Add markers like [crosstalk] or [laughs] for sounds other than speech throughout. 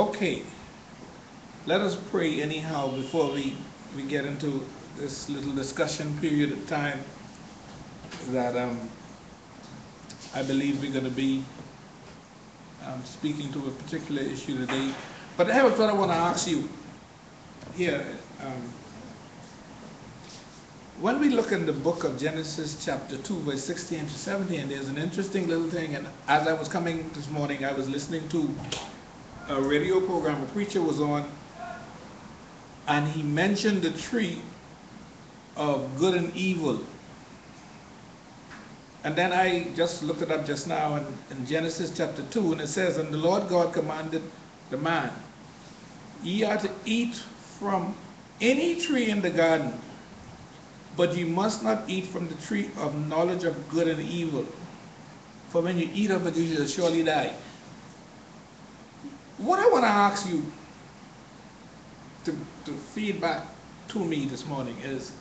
Okay, let us pray anyhow before we, we get into this little discussion period of time that um, I believe we're going to be um, speaking to a particular issue today. But I have a thought I want to ask you here. Um, when we look in the book of Genesis, chapter 2, verse 16 to 17, there's an interesting little thing. And as I was coming this morning, I was listening to a radio program, a preacher was on, and he mentioned the tree of good and evil. And then I just looked it up just now in, in Genesis chapter 2, and it says, And the Lord God commanded the man, Ye are to eat from any tree in the garden, but you must not eat from the tree of knowledge of good and evil. For when you eat of it, you shall surely die. What I want to ask you to, to feedback to me this morning is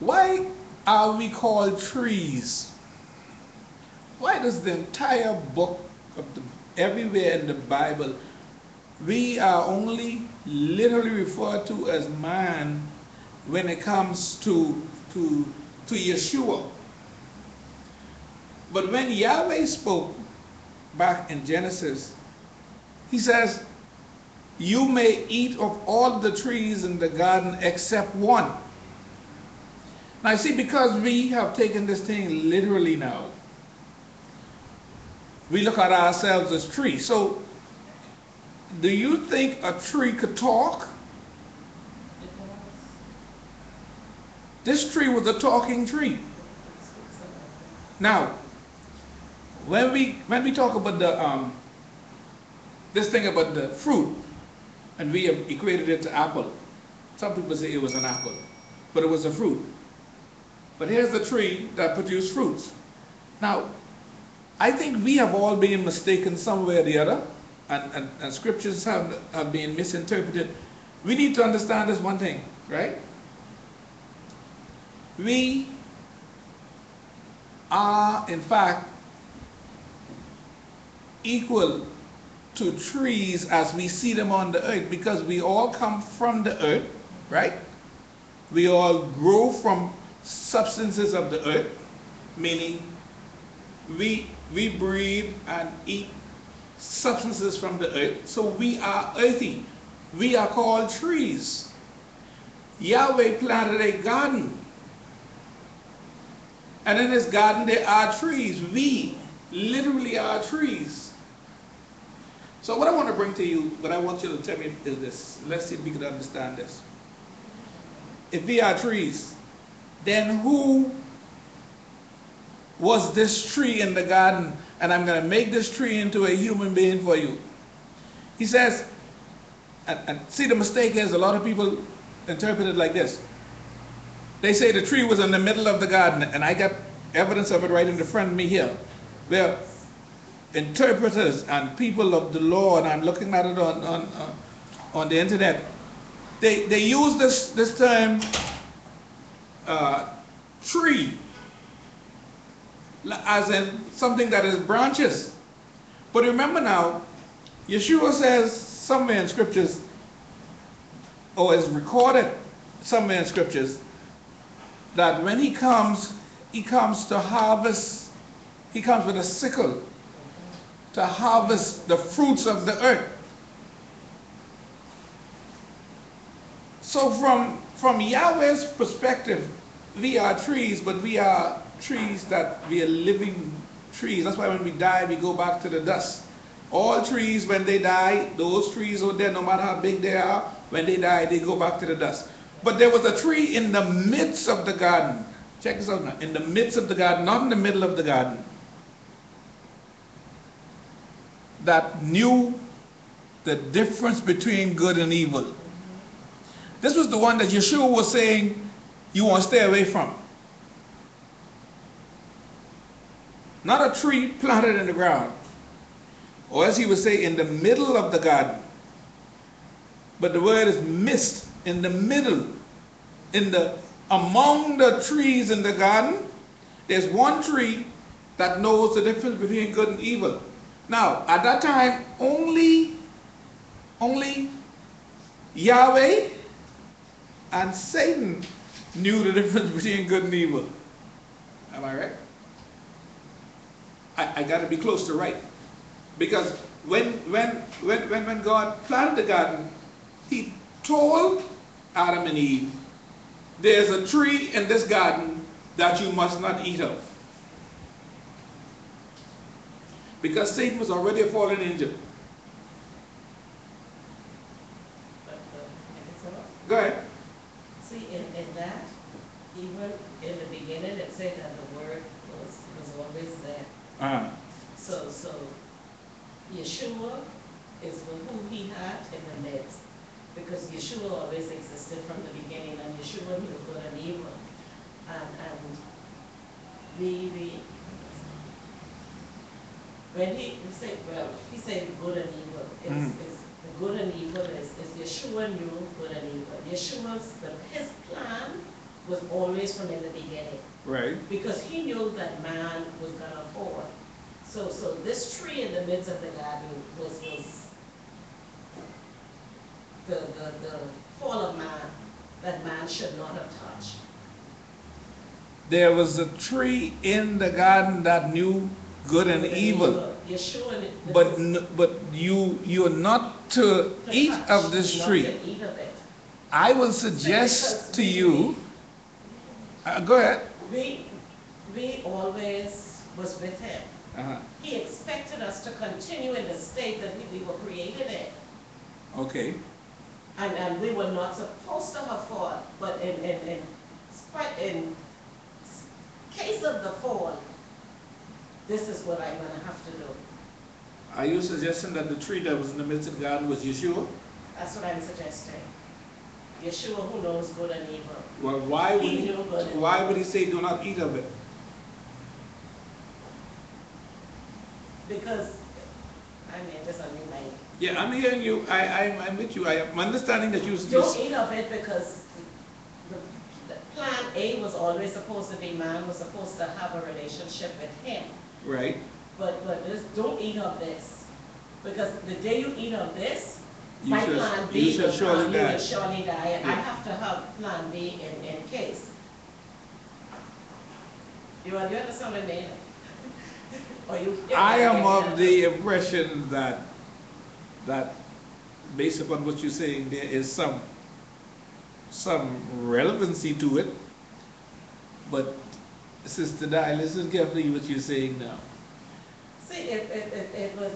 why are we called trees? Why does the entire book of the everywhere in the Bible we are only literally referred to as man when it comes to to to Yeshua. But when Yahweh spoke back in Genesis, he says, You may eat of all the trees in the garden except one. Now, see, because we have taken this thing literally now, we look at ourselves as trees. So, do you think a tree could talk? This tree was a talking tree. Now, when we when we talk about the um, this thing about the fruit, and we have equated it to apple, some people say it was an apple, but it was a fruit. But here's the tree that produced fruits. Now, I think we have all been mistaken some way or the other, and, and, and scriptures have, have been misinterpreted. We need to understand this one thing, right? We are, in fact, equal to trees as we see them on the earth because we all come from the earth, right? We all grow from substances of the earth, meaning we, we breathe and eat substances from the earth. So we are earthy. We are called trees. Yahweh planted a garden. And in this garden there are trees. We literally are trees. So what I want to bring to you, what I want you to tell me is this. Let's see if we can understand this. If we are trees, then who was this tree in the garden? And I'm going to make this tree into a human being for you. He says, and, and see the mistake is a lot of people interpret it like this. They say the tree was in the middle of the garden, and I got evidence of it right in the front of me here. Where interpreters and people of the law, and I'm looking at it on, on, uh, on the internet, they, they use this, this term uh, tree as in something that is branches. But remember now, Yeshua says somewhere in scriptures, or is recorded somewhere in scriptures, that when he comes, he comes to harvest, he comes with a sickle to harvest the fruits of the earth. So from, from Yahweh's perspective, we are trees, but we are trees that we are living trees. That's why when we die, we go back to the dust. All trees, when they die, those trees out there, no matter how big they are, when they die, they go back to the dust. But there was a tree in the midst of the garden. Check this out now. In the midst of the garden, not in the middle of the garden. That knew the difference between good and evil. This was the one that Yeshua was saying you want to stay away from. Not a tree planted in the ground, or as he would say, in the middle of the garden. But the word is mist in the middle, in the among the trees in the garden. There's one tree that knows the difference between good and evil. Now, at that time, only, only Yahweh and Satan knew the [laughs] difference between good and evil. Am I right? I, I gotta be close to right. Because when, when, when, when, when God planted the garden, he told Adam and Eve, there's a tree in this garden that you must not eat of. Because Satan was already a fallen angel. Go ahead. See, in, in that, even in the beginning, it said that the word was, was always there. Uh-huh. So, so Yeshua is who he had in the midst. Because Yeshua always existed from the beginning, and Yeshua knew good and evil. And, and we, we, when he, he said, well, he said good and evil, It's, Mhm. is, the good and evil is, is Yeshua knew good and evil. Yeshua's, the, his plan was always from in the beginning Right. because he knew that man was gonna fall. So, so this tree in the midst of the garden was, was the, the, the fall of man, that man should not have touched. There was a tree in the garden that knew good and evil. But, n- but you, you are not to eat of this tree. to eat of it. I will suggest to you, uh, go ahead. We, we always was with him. Uh-huh. He expected us to continue in the state that we, we were created in. Okay. And, and we were not supposed to have fought, but in, in, in, in case of the fall, this is what I'm gonna have to do. Are you suggesting that the tree that was in the midst of the garden was Yeshua? That's what I'm suggesting. Yeshua who knows good and evil. Well, why would He he, why would he say do not eat of it? Because, I mean, this I mean, like, Yeah, I'm hearing you. I, I'm, I'm with you. I am understanding that you, you don't eat of it because the, the plan A was always supposed to be man was supposed to have a relationship with him. Right? But, but this, don't eat of this, because the day you eat of this, You my shall- plan you B shall will surely you die. will surely die, and I Yeah. have to have plan B in, in case. You, you understand what I mean? [laughs] Or you? I am of the impression that, that based upon what you're saying, there is some, some relevancy to it. But Sister Di, listen carefully to what you're saying now. See, it, it, it, it was,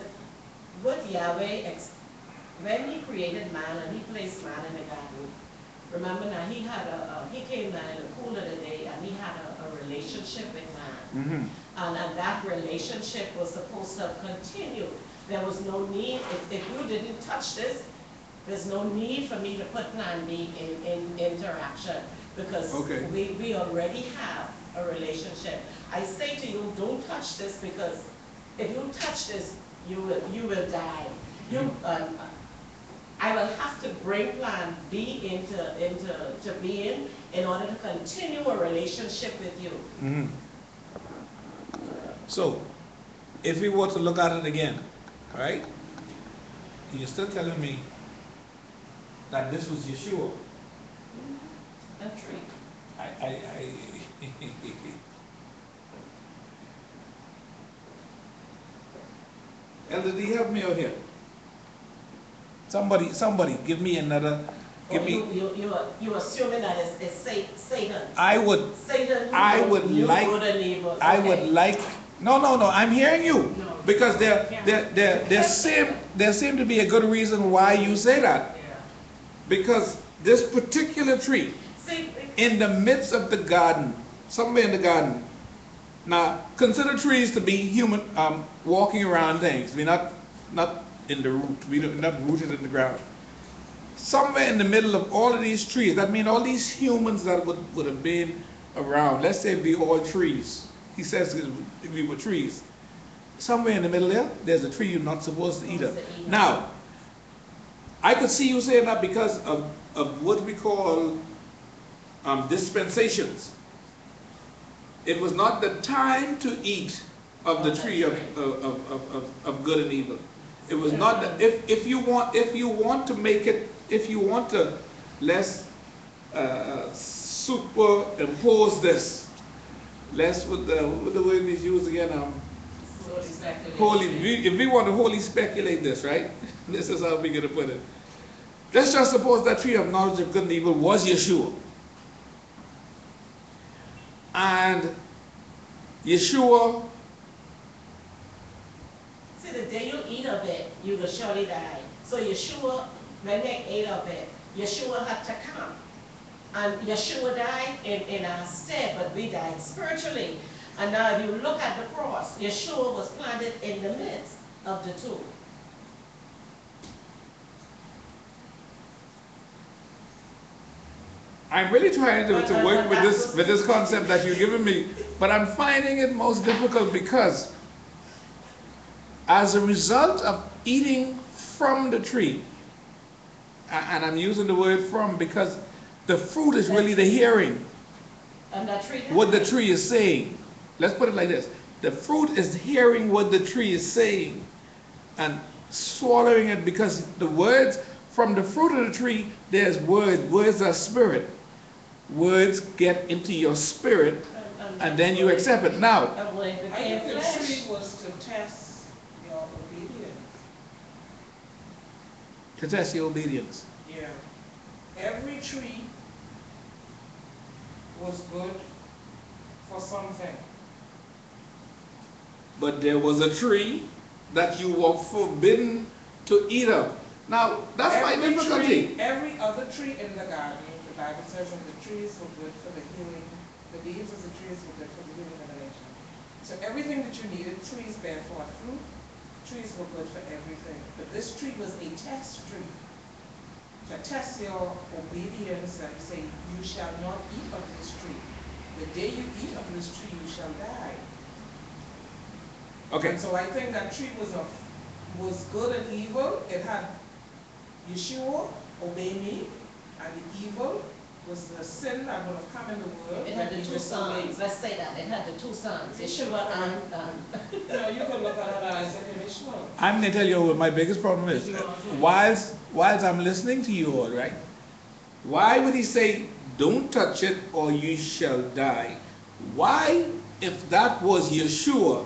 what Yahweh, ex- when he created man and he placed man in the garden, remember now, he had a, a- he came down in the cool of the day and he had a, a relationship with man. Mm-hmm. And, and that relationship was supposed to continue. There was no need, if, if you didn't touch this, there's no need for me to put Plan B in, in interaction because Okay. we, we already have a relationship. I say to you, don't touch this because if you touch this, you will, you will die. You, um, I will have to bring Plan B into, into, to being in order to continue a relationship with you. Mm-hmm. So, if we were to look at it again, all right? You're still telling me that this was Yeshua. A tree. I, I, I. [laughs] Elder, do you help me out here? Somebody, somebody, give me another, give Or me, oh, you, you, you are, you assuming that it's, it's Satan. I would, Satan. I would like- good and evil. I Okay. would like, no, no, no, I'm hearing you. No. Because there, there, there, there seem, there seem to be a good reason why you say that. Yeah. Because this particular tree, See, in the midst of the garden, somewhere in the garden. Now, consider trees to be human, um, walking around things. We're not, not in the root. We're not rooted in the ground. Somewhere in the middle of all of these trees, that means all these humans that would, would have been around. Let's say we all trees. He says we were trees. Somewhere in the middle there, there's a tree you're not supposed to eat of. Supposed to eat of. Now, I could see you saying that because of, of what we call um, dispensations. It was not the time to eat of the tree of, of, of, of, of good and evil. It was not, that- if, if you want, if you want to make it, if you want to let's uh, superimpose this, let's, with the, what the word is used again, um, Holy holy, if we want to wholly speculate this, right? [laughs] This is how we're gonna put it. Let's just suppose that tree of knowledge of good and evil was Yeshua. And Yeshua, See, the day you eat of it, you will surely die. So Yeshua, when they ate of it, Yeshua had to come. And Yeshua died in, in our stead, but we died spiritually. And now if you look at the cross, Yeshua was planted in the midst of the two. I'm really trying to, to work with this, with this concept that you're giving me, but I'm finding it most difficult because as a result of eating from the tree, and I'm using the word from because the fruit is really the hearing, And that tree what the tree is saying. Let's put it like this. The fruit is hearing what the tree is saying and swallowing it because the words from the fruit of the tree, there's word, words are spirit. Words get into your spirit and then you accept it. Now, I the tree was to test your obedience. to test your obedience. Yeah. Every tree was good for something. But there was a tree that you were forbidden to eat of. Now, that's my Every difficulty. tree- Every other tree in the garden, Bible says that the trees were good for the healing, the leaves of the trees were good for the healing of the nation. So everything that you needed, trees bear forth fruit, trees were good for everything. But this tree was a test tree. To test your obedience and say, you shall not eat of this tree. The day you eat of this tree, you shall die. Okay, And so I think that tree was a, was good and evil. It had Yeshua, obey me, and the evil was the sin that would have come in the world. It had the two sons, let's say that, it had the two sons, Yeshua and, um, [laughs] You you can look at it as Isaac and Ishmael. I'm gonna tell you what my biggest problem is. Whilst, whilst I'm listening to you all, right? Why would he say, don't touch it or you shall die? Why, if that was Yeshua,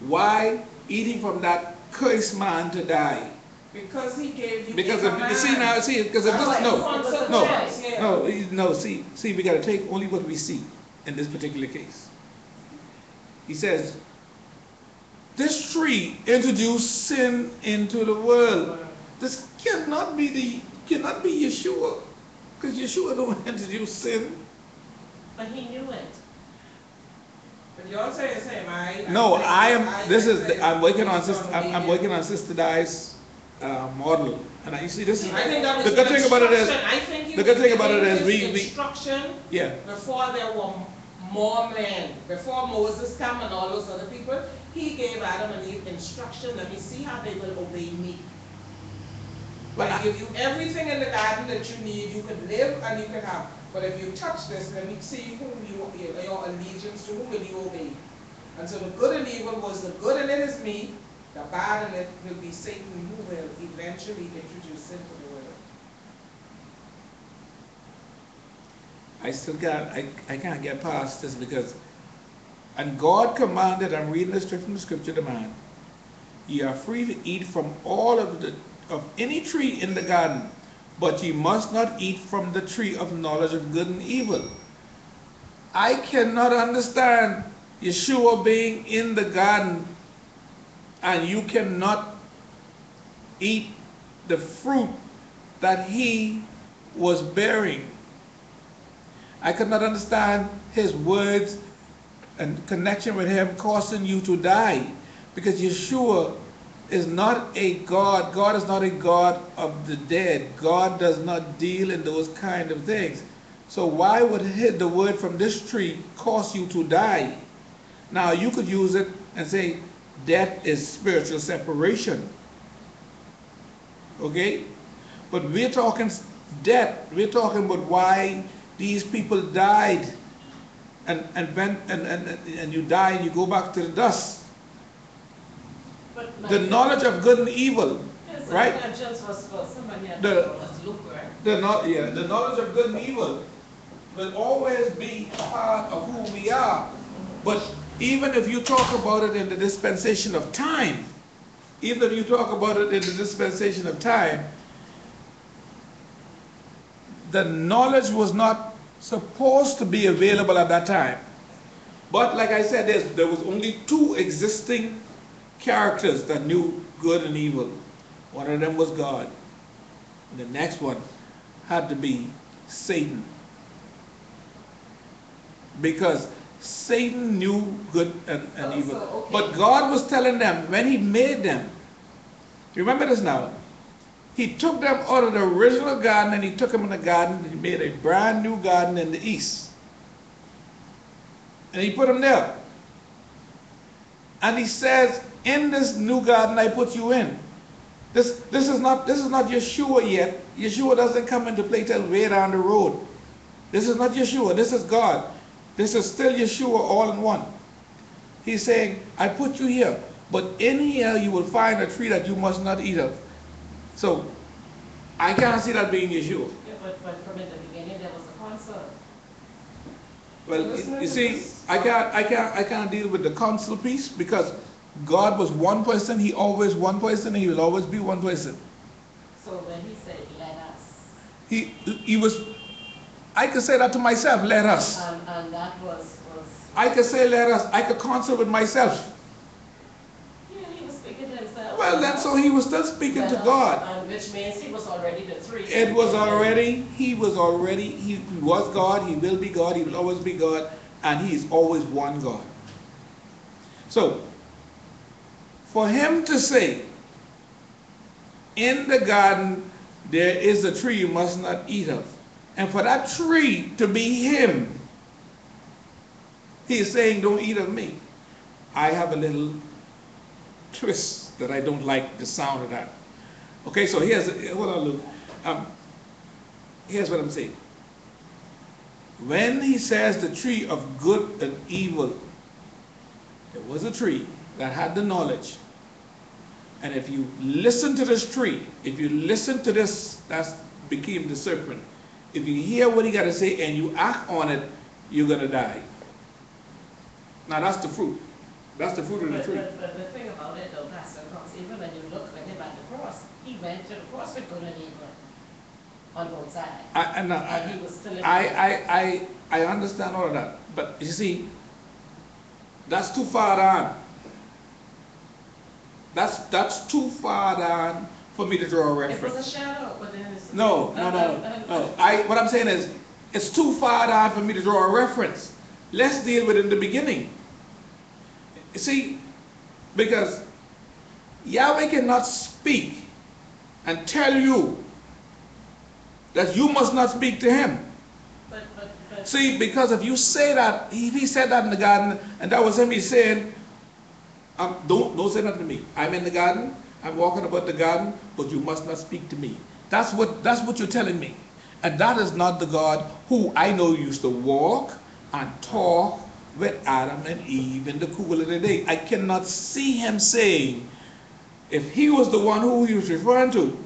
why eating from that cursed man to die? Because he gave you Because if, you see now, command. see, because if That's this, why no, it no, choice. Yeah. no, no, see, see, we gotta take only what we see in this particular case. He says, this tree introduced sin into the world. This cannot be the, cannot be Yeshua, because Yeshua don't [laughs] introduce sin. but he knew it. But you all say the same, I. No, think I that am, this is, Isaac I'm working on, Sister- I'm, I'm working on Sister Di's, uh, model. And I, you see, this is, I think that the good thing about it is. I think the good thing about it is we- we- Instruction yeah, before there were more men, before Moses come and all those other people, he gave Adam and Eve instruction, let me see how they will obey me. But I I- give you everything in the garden that you need, you can live and you can have. But if you touch this, let me see whom you, your allegiance to, whom will you obey? And so the good and evil was the good in it is me, the in will be Satan who will eventually introduce sin to the world. I still got, I, I can't get past this because, and God commanded, I'm reading this straight from the scripture, to man, ye are free to eat from all of the, of any tree in the garden, but ye must not eat from the tree of knowledge of good and evil. I cannot understand Yeshua being in the garden and you cannot eat the fruit that he was bearing. I could not understand his words and connection with him causing you to die. Because Yeshua is not a God. God is not a God of the dead. God does not deal in those kind of things. So why would the word from this tree cause you to die? Now you could use it and say death is spiritual separation. Okay? But we're talking death. We're talking about why these people died. And and when and, and, and you die and you go back to the dust. But the knowledge of good and evil, Yes, right? and was for somebody else, The- Luke, right? the not, yeah, the knowledge of good and evil will always be part of who we are. But even if you talk about it in the dispensation of time, even if you talk about it in the dispensation of time, the knowledge was not supposed to be available at that time. But like I said, there was only two existing characters that knew good and evil. One of them was God. The next one had to be Satan. Because Satan knew good and, and Oh, evil. so, okay. But God was telling them when He made them, remember this now, He took them out of the original garden and He took them in the garden and He made a brand new garden in the east. And He put them there. And He says, In this new garden I put you in. This, this is not this is not Yeshua yet. Yeshua doesn't come into play till way down the road. This is not Yeshua. This is God. This is still Yeshua all in one. He's saying, I put you here, but in here you will find a tree that you must not eat of. So I can't see that being Yeshua. Yeah, but, but from the beginning, there was a concern. Well, you- you see, I can't I can't I can't deal with the council piece because God was one person, he always one person, and he will always be one person. So when he said, let us, He he was I could say that to myself, let us. and, and that was, was, I could say let us. I could console with myself. yeah, he was speaking to himself. Well, then, so he was still speaking Let to us, God. And which means he was already the three. It was already, he was already, he was God, he will be God, he will always be God, and he is always one God. So, for him to say, in the garden, there is a tree you must not eat of, and for that tree to be him, he is saying, don't eat of me. I have a little twist that I don't like the sound of that. Okay, so here's, hold on, Luke. Um, here's what I'm saying. When he says the tree of good and evil, there was a tree that had the knowledge. And if you listen to this tree, if you listen to this, that became the serpent. If you hear what he got to say and you act on it, you're going to die. Now that's the fruit. That's the fruit of the tree. but, but the thing about it though, Pastor Cox, even when you look at him at the cross, he went to the cross with good and evil on both sides. I, and I, And he was still. I, I, I, I understand all of that, but you see, that's too far down. That's, that's too far down for me to draw a It was a reference. shadow, but then it's. No, no, no, no. I, what I'm saying is, it's too far down for me to draw a reference. Let's deal with it in the beginning. You see, because Yahweh cannot speak and tell you that you must not speak to him. But, but, but. See, because if you say that, if he said that in the garden, and that was him, he said, um, don't, don't say nothing to me. I'm in the garden, I'm walking about the garden, but you must not speak to me. That's what, that's what you're telling me. And that is not the God who I know used to walk and talk with Adam and Eve in the cool of the day. I cannot see him saying, if he was the one who he was referring to,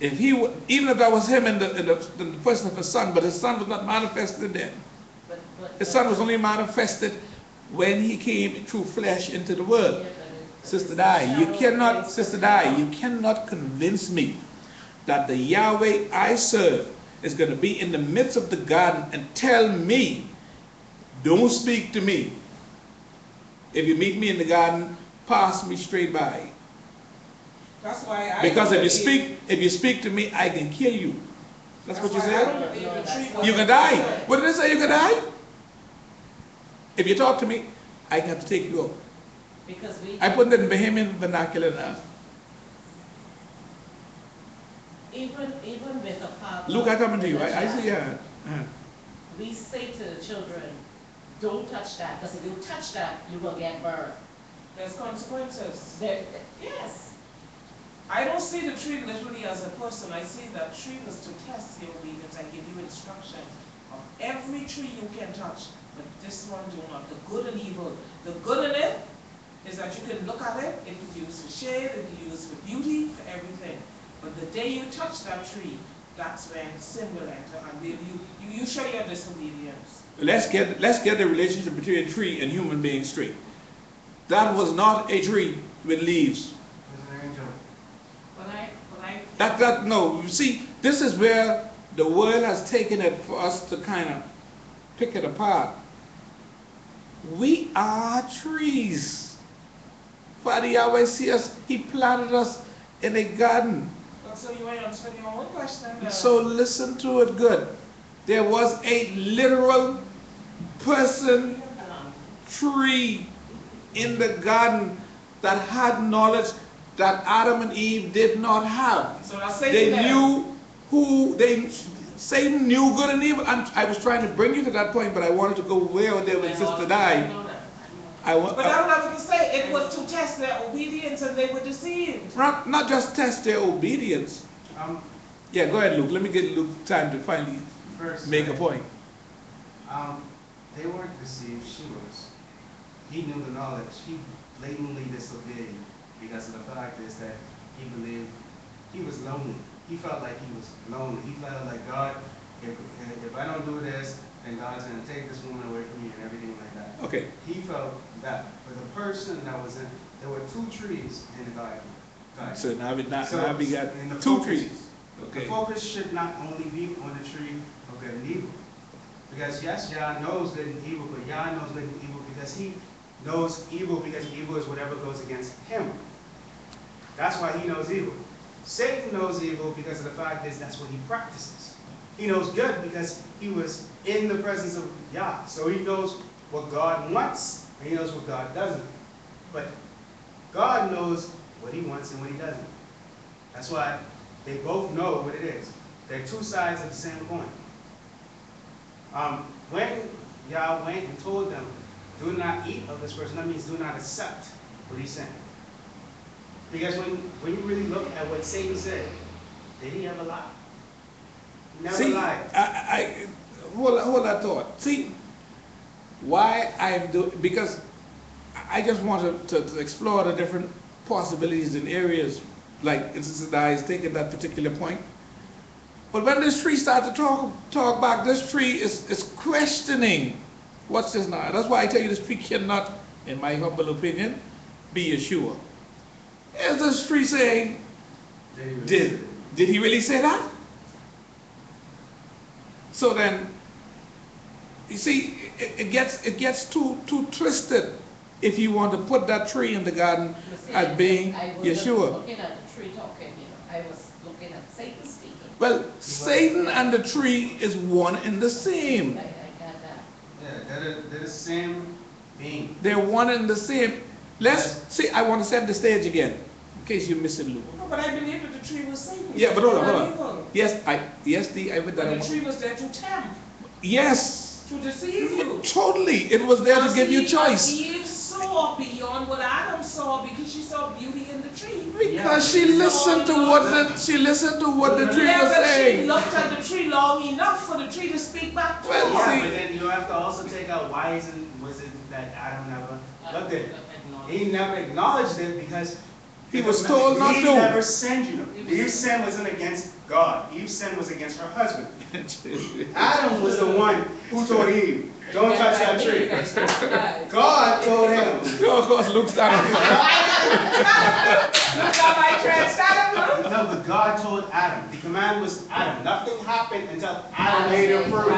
if he, even if that was him in the, in the, in the person of his son, but his son was not manifested then. but- but- His son was only manifested when he came through flesh into the world. Sister Di, you cannot, Sister Di, you cannot convince me that the Yahweh I serve is going to be in the midst of the garden and tell me, don't speak to me. If you meet me in the garden, pass me straight by. That's why I. Because if you speak, if you speak to me, I can kill you. That's what you I said? don't believe the You can die. What did it say? You can die? If you talk to me, I have to take you out. Because we. I put it in Bahamian vernacular now. Even, even with a father. Luke, I coming to you. with a I, I see, child, yeah. Uh, We say to the children, don't touch that, because if you touch that, you will get burned. There's consequences. There, yes, I don't see the tree literally as a person. I see that tree was to test your obedience and give you instructions of every tree you can touch. But this one do not. The good and evil. The good in it is that you can look at it, it can be used for shade, it can be used for beauty, for everything. But the day you touch that tree, that's when sin will enter and will you, you, you show your disobedience. Let's get, let's get the relationship between a tree and human beings straight. That was not a tree with leaves. Mr. Angel, When I, when I. That, that, no, you see, this is where the world has taken it for us to kind of pick it apart. We are trees. Father Yahweh see us, He planted us in a garden. So you want to answer your own question? So listen to it good. There was a literal person, tree in the garden that had knowledge that Adam and Eve did not have. So They to knew who they Satan knew good and evil. And I was trying to bring you to that point, but I wanted to go there when I Sister know- died. I know that, I I want But I was going to say, it was to test their obedience and they were deceived. not, not just test their obedience. um, Yeah, go ahead, Luke. Let me get Luke time to finally first. make a point. Um, they weren't deceived, she was. He knew the knowledge, he blatantly disobeyed because of the fact is that he believed, he was lonely. He felt like he was lonely, he felt like God, if, if I don't do this, then God's gonna take this woman away from me and everything like that. Okay, He felt that, for the person that was in, there were two trees in the garden. garden. so now we, now, So, now we got in the two focus- trees. The focus should not only be on the tree of good and evil. Because yes, Yah knows good and evil, but Yah knows good and evil because he knows evil because evil is whatever goes against him. That's why he knows evil. Satan knows evil because of the fact is that's what he practices. He knows good because he was in the presence of Yah. So he knows what God wants and he knows what God doesn't. But God knows what he wants and what he doesn't. That's why they both know what it is. They're two sides of the same coin. Um, when Yah went and told them, do not eat of this person, that means do not accept what he said. Because when, when you really look at what Satan said, did he ever lie? He Never See, lied. I, I, hold, hold that thought. See, why I'm doing, because I just want to, to, explore the different possibilities and areas, like Sister Di is taking that particular point. But when this tree starts to talk, talk back, this tree is, is questioning, what's this now? That's why I tell you this tree cannot, in my humble opinion, be Yeshua. Is this tree saying, Did did, did he really say that? So then, you see, it, it gets, it gets too, too twisted if you want to put that tree in the garden see, as being I wasn't Yeshua. looking at the tree talking, you know, I was looking at Satan speaking. Well, Satan and the tree is one and the same. I got that. Yeah, they're, they're the same being. They're one and the same. Let's, see, I want to set the stage again, in case you're missing Luke. No, But I believe that the tree was Satan. Yeah, but hold on, hold on. Yes, I, yes, the, I would, But the tree was there to tempt, yes, to deceive you. totally. It was there to Now, give you choice. Eve saw beyond what Adam saw because she saw beauty in the tree. Because she listened to what the, she listened to what the tree Yeah, was but she looked at the tree long enough for the tree to speak back to Well, her. see- but then you have to also take out why isn't, was it that Adam never looked at it? He never acknowledged it because. He was told not He to. never sinned, you know. Eve's sin wasn't against God. Eve's sin was against her husband. Adam was the one who told Eve, don't touch that tree. [laughs] God told him. Of course, Luke started. Look at my transparent. No, but God told Adam. The command was Adam. Nothing happened until Adam made it fruit.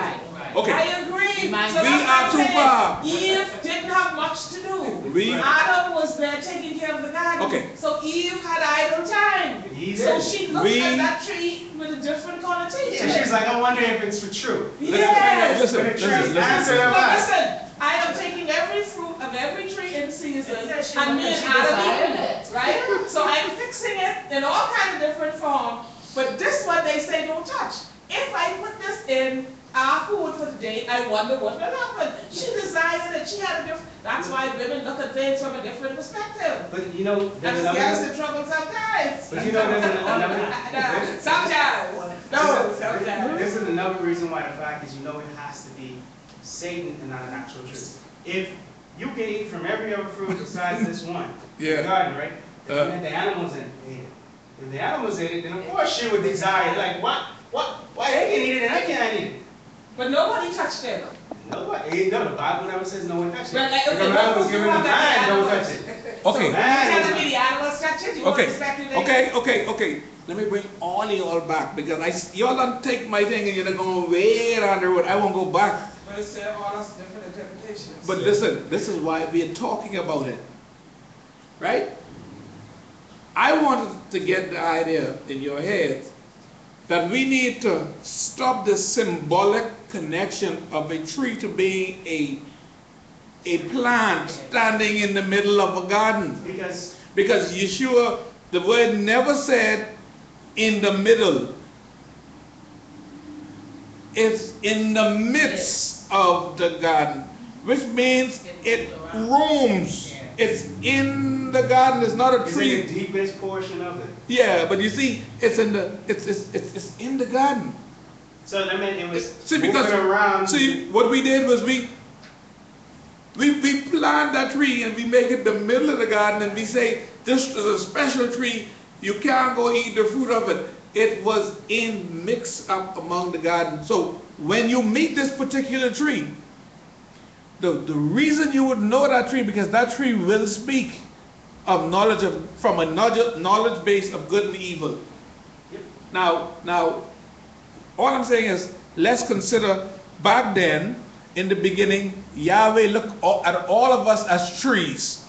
Right, right. Okay. I agree. Remind So We what are too far. Eve didn't have much to do. We- Adam was there taking care of the garden. Okay. So Eve had idle time. He So she looked We- at that tree with a different connotation. Yeah, she's like, I wonder if it's for true. Yes. Listen, But the listen, tree listen. answered her But back. listen, I am taking every fruit of every tree in season She and me wanted- and she Adam desired eating it, it. right? So I'm fixing it in all kind of different form, but this one they say don't touch. If I put this in our food for the day, I wonder what will happen. She desired it, she had a different, that's why women look at things from a different perspective. But you know, there's And gets another. in trouble sometimes. But you know, there's another. [laughs] Sometimes, no, sometimes. This is another reason why the fact is, you know, it has to be Satan and not an actual truth. If you can eat from every other fruit besides this one. in Yeah. The garden, right? Uh. And then the animals in ate it. If the animals ate it, then of course she would desire, like, what, what, why they can eat it and I can't eat it? But nobody touched it. Nobody, no, the Bible never says no one touched it. Well, like, The okay, command what was given to man, the don't touch it. Okay. So, you telling me the animals touch it? You Okay, okay, okay, okay. Let me bring all of y'all back because I, y'all don't take my thing and you're going way down the road. I won't go back. But it's all us different interpretations. But listen, this is why we're talking about it. Right? I wanted to get the idea in your head that we need to stop this symbolic connection of a tree to being a, a plant standing in the middle of a garden. Because Because Yeshua, the word never said in the middle. It's in the midst of the garden, which means it roams. It's in the garden. It's not a it's in the tree. deepest portion of it. Yeah, but you see, it's in the it's it's it's, it's in the garden. So that meant it was See, because moving around. see, what we did was we we we plant that tree and we make it the middle of the garden and we say this is a special tree. You can't go eat the fruit of it. It was in mixed up among the garden. So when you meet this particular tree, the, the reason you would know that tree because that tree will speak of knowledge of from a knowledge, knowledge base of good and evil. Yep. Now, now, all I'm saying is, let's consider back then, in the beginning, Yahweh looked at all of us as trees.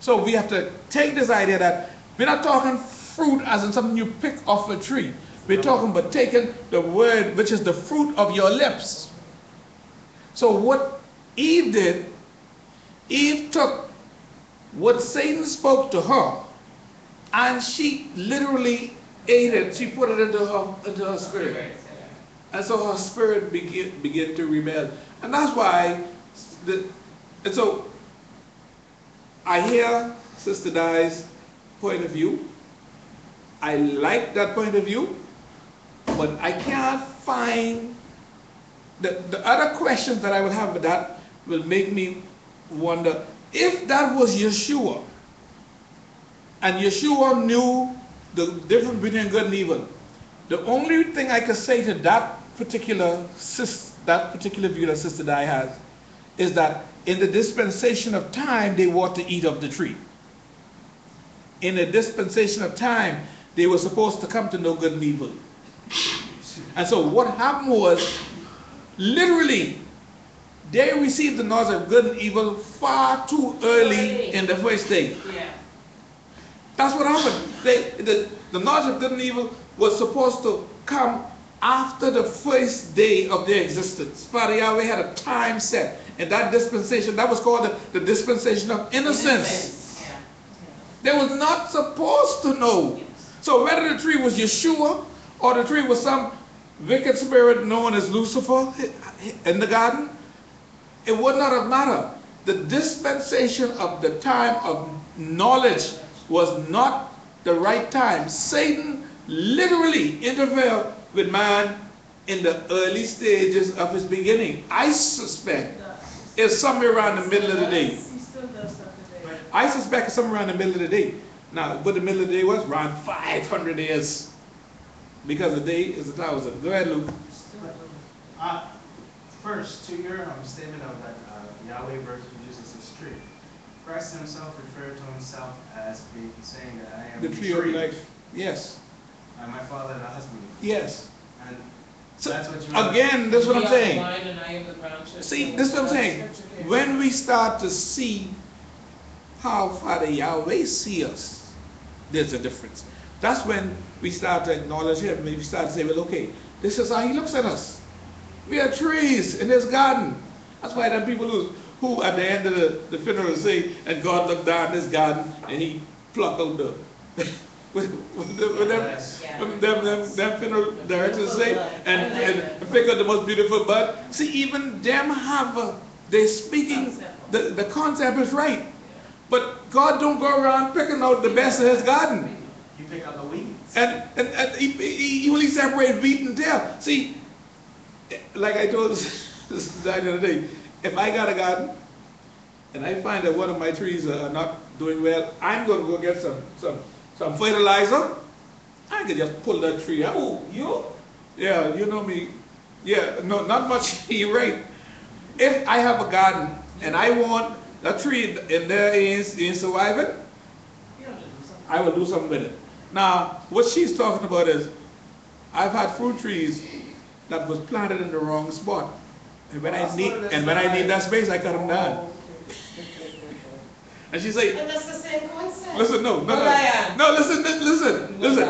So we have to take this idea that we're not talking fruit as in something you pick off a tree. We're talking about taking the word, which is the fruit of your lips. So what Eve did, Eve took what Satan spoke to her, and she literally ate it. She put it into her into her spirit, and so her spirit begin begin to rebel, and that's why. The, and so I hear Sister Di's point of view. I like that point of view, but I can't find the, the other questions that I would have with that will make me wonder if that was Yeshua and Yeshua knew the difference between good and evil. The only thing I could say to that particular sis, that particular view that Sister Di has is that in the dispensation of time they were to eat of the tree. In the dispensation of time they were supposed to come to know good and evil. And so what happened was literally they received the knowledge of good and evil far too early in the first day. Yeah. That's what happened. They, the, the knowledge of good and evil was supposed to come after the first day of their existence. Father Yahweh had a time set. And that dispensation, that was called the, the dispensation of innocence. Yeah. They was not supposed to know. So whether the tree was Yeshua or the tree was some wicked spirit known as Lucifer in the garden, it would not have mattered. The dispensation of the time of knowledge was not the right time. Satan literally interfered with man in the early stages of his beginning. I suspect it's somewhere around the middle of the day. He still does. I suspect it's somewhere around the middle of the day. Now, what the middle of the day was? Around 500 years. Because the day is a thousand. Go ahead, Luke. Uh, first, to your um, statement of that uh, Yahweh verse produces this tree. Christ himself referred to himself as being, saying that I am The tree of life. Yes. And my father the husband. Yes. And So, that's what you again, that's what I'm We are the saying. vine and I am the branches. See, this is what I'm saying. When we start to see how Father Yahweh sees us, there's a difference. That's when we start to acknowledge Him. We start to say, well, okay, this is how He looks at us. We are trees in His garden. That's why them people who, who at the end of the, the funeral say, and God looked down this garden and He plucked out the, [laughs] with, with, the, with them, Yeah. them, them, them, them funeral directors say, and, and pick out the most beautiful bud. See, even them have uh, a, they're speaking, the, the concept is right. But God don't go around picking out the best of his garden. You pick out the weeds. And, and, and he, he, he only separates wheat and tare. See, like I told [laughs] this guy the other day, if I got a garden and I find that one of my trees are not doing well, I'm gonna go get some, some, some fertilizer. I can just pull that tree out. Oh, Who, you? Yeah, you know me. Yeah, no, not much, [laughs] you're right. If I have a garden and I want a tree in there is, is surviving, You have do something. I will do something with it. Now, what she's talking about is, I've had fruit trees that was planted in the wrong spot. And when I need, and when I need that space, I cut them down. And she say, And that's the same concept. listen, no, no, No, no. Listen, listen, listen.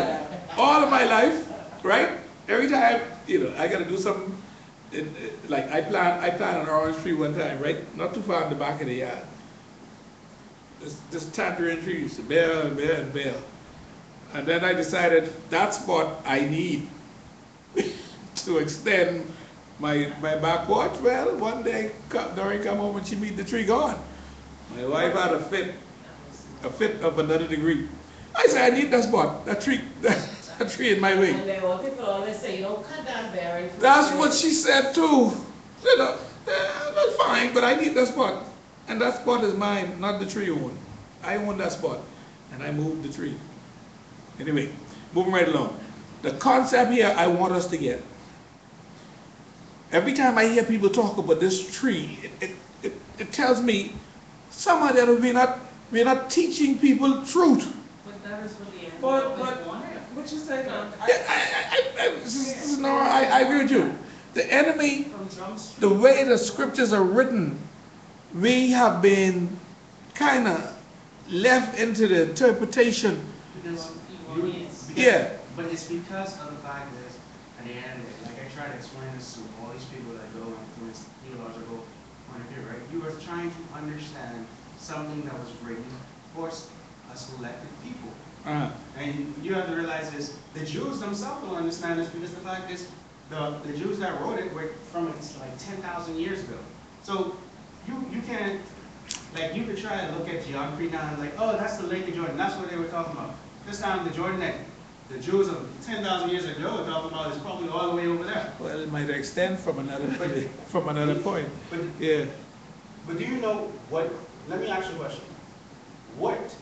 All of my life, right? Every time, you know, I gotta do something, eh, in- eh, in- like I plant, I planted an orange tree one time, right? Not too far in the back of the yard. This, this tangerine trees, bare and bare and bare. And then I decided that's what I need [laughs] to extend my, my back porch. Well, one day, Doreen come home and she meet the tree gone. My wife had a fit, a fit of another degree. I said, I need that spot, that tree, [laughs] that tree in my way. And then what people always say, you don't cut down bearing. That's what she said too. You know, eh, that's fine, but I need that spot. And that spot is mine, not the tree own. I own that spot, and I moved the tree. Anyway, moving right along. The concept here I want us to get. Every time I hear people talk about this tree, it, it, it, it tells me somehow that we're not, we're not teaching people truth. But that is what the enemy But, always but, wanted. what you say now? Yeah, I, I, I, this is- no, I, I agree with you. The enemy From Drum the way the scriptures are written, we have been kind of left into the interpretation. Because You want you, it. because- Yeah. But it's because of the fact that, at the end of it, like I try to explain this to all these people that go into this theological point of view, right? You are trying to understand something that was written for a selected people. Uh, And you have to realize this, the Jews themselves don't understand this because the fact is, the, the Jews that wrote it were from like ten thousand years ago. So you, you can't, like, you could try to look at geography now and like, oh, that's the Lake of Jordan, that's what they were talking about. This time, the Jordan that the Jews of ten thousand years ago talking about is probably all the way over there. well, it might extend from another, from another point. But, Yeah. but do you know what, let me ask you a question. What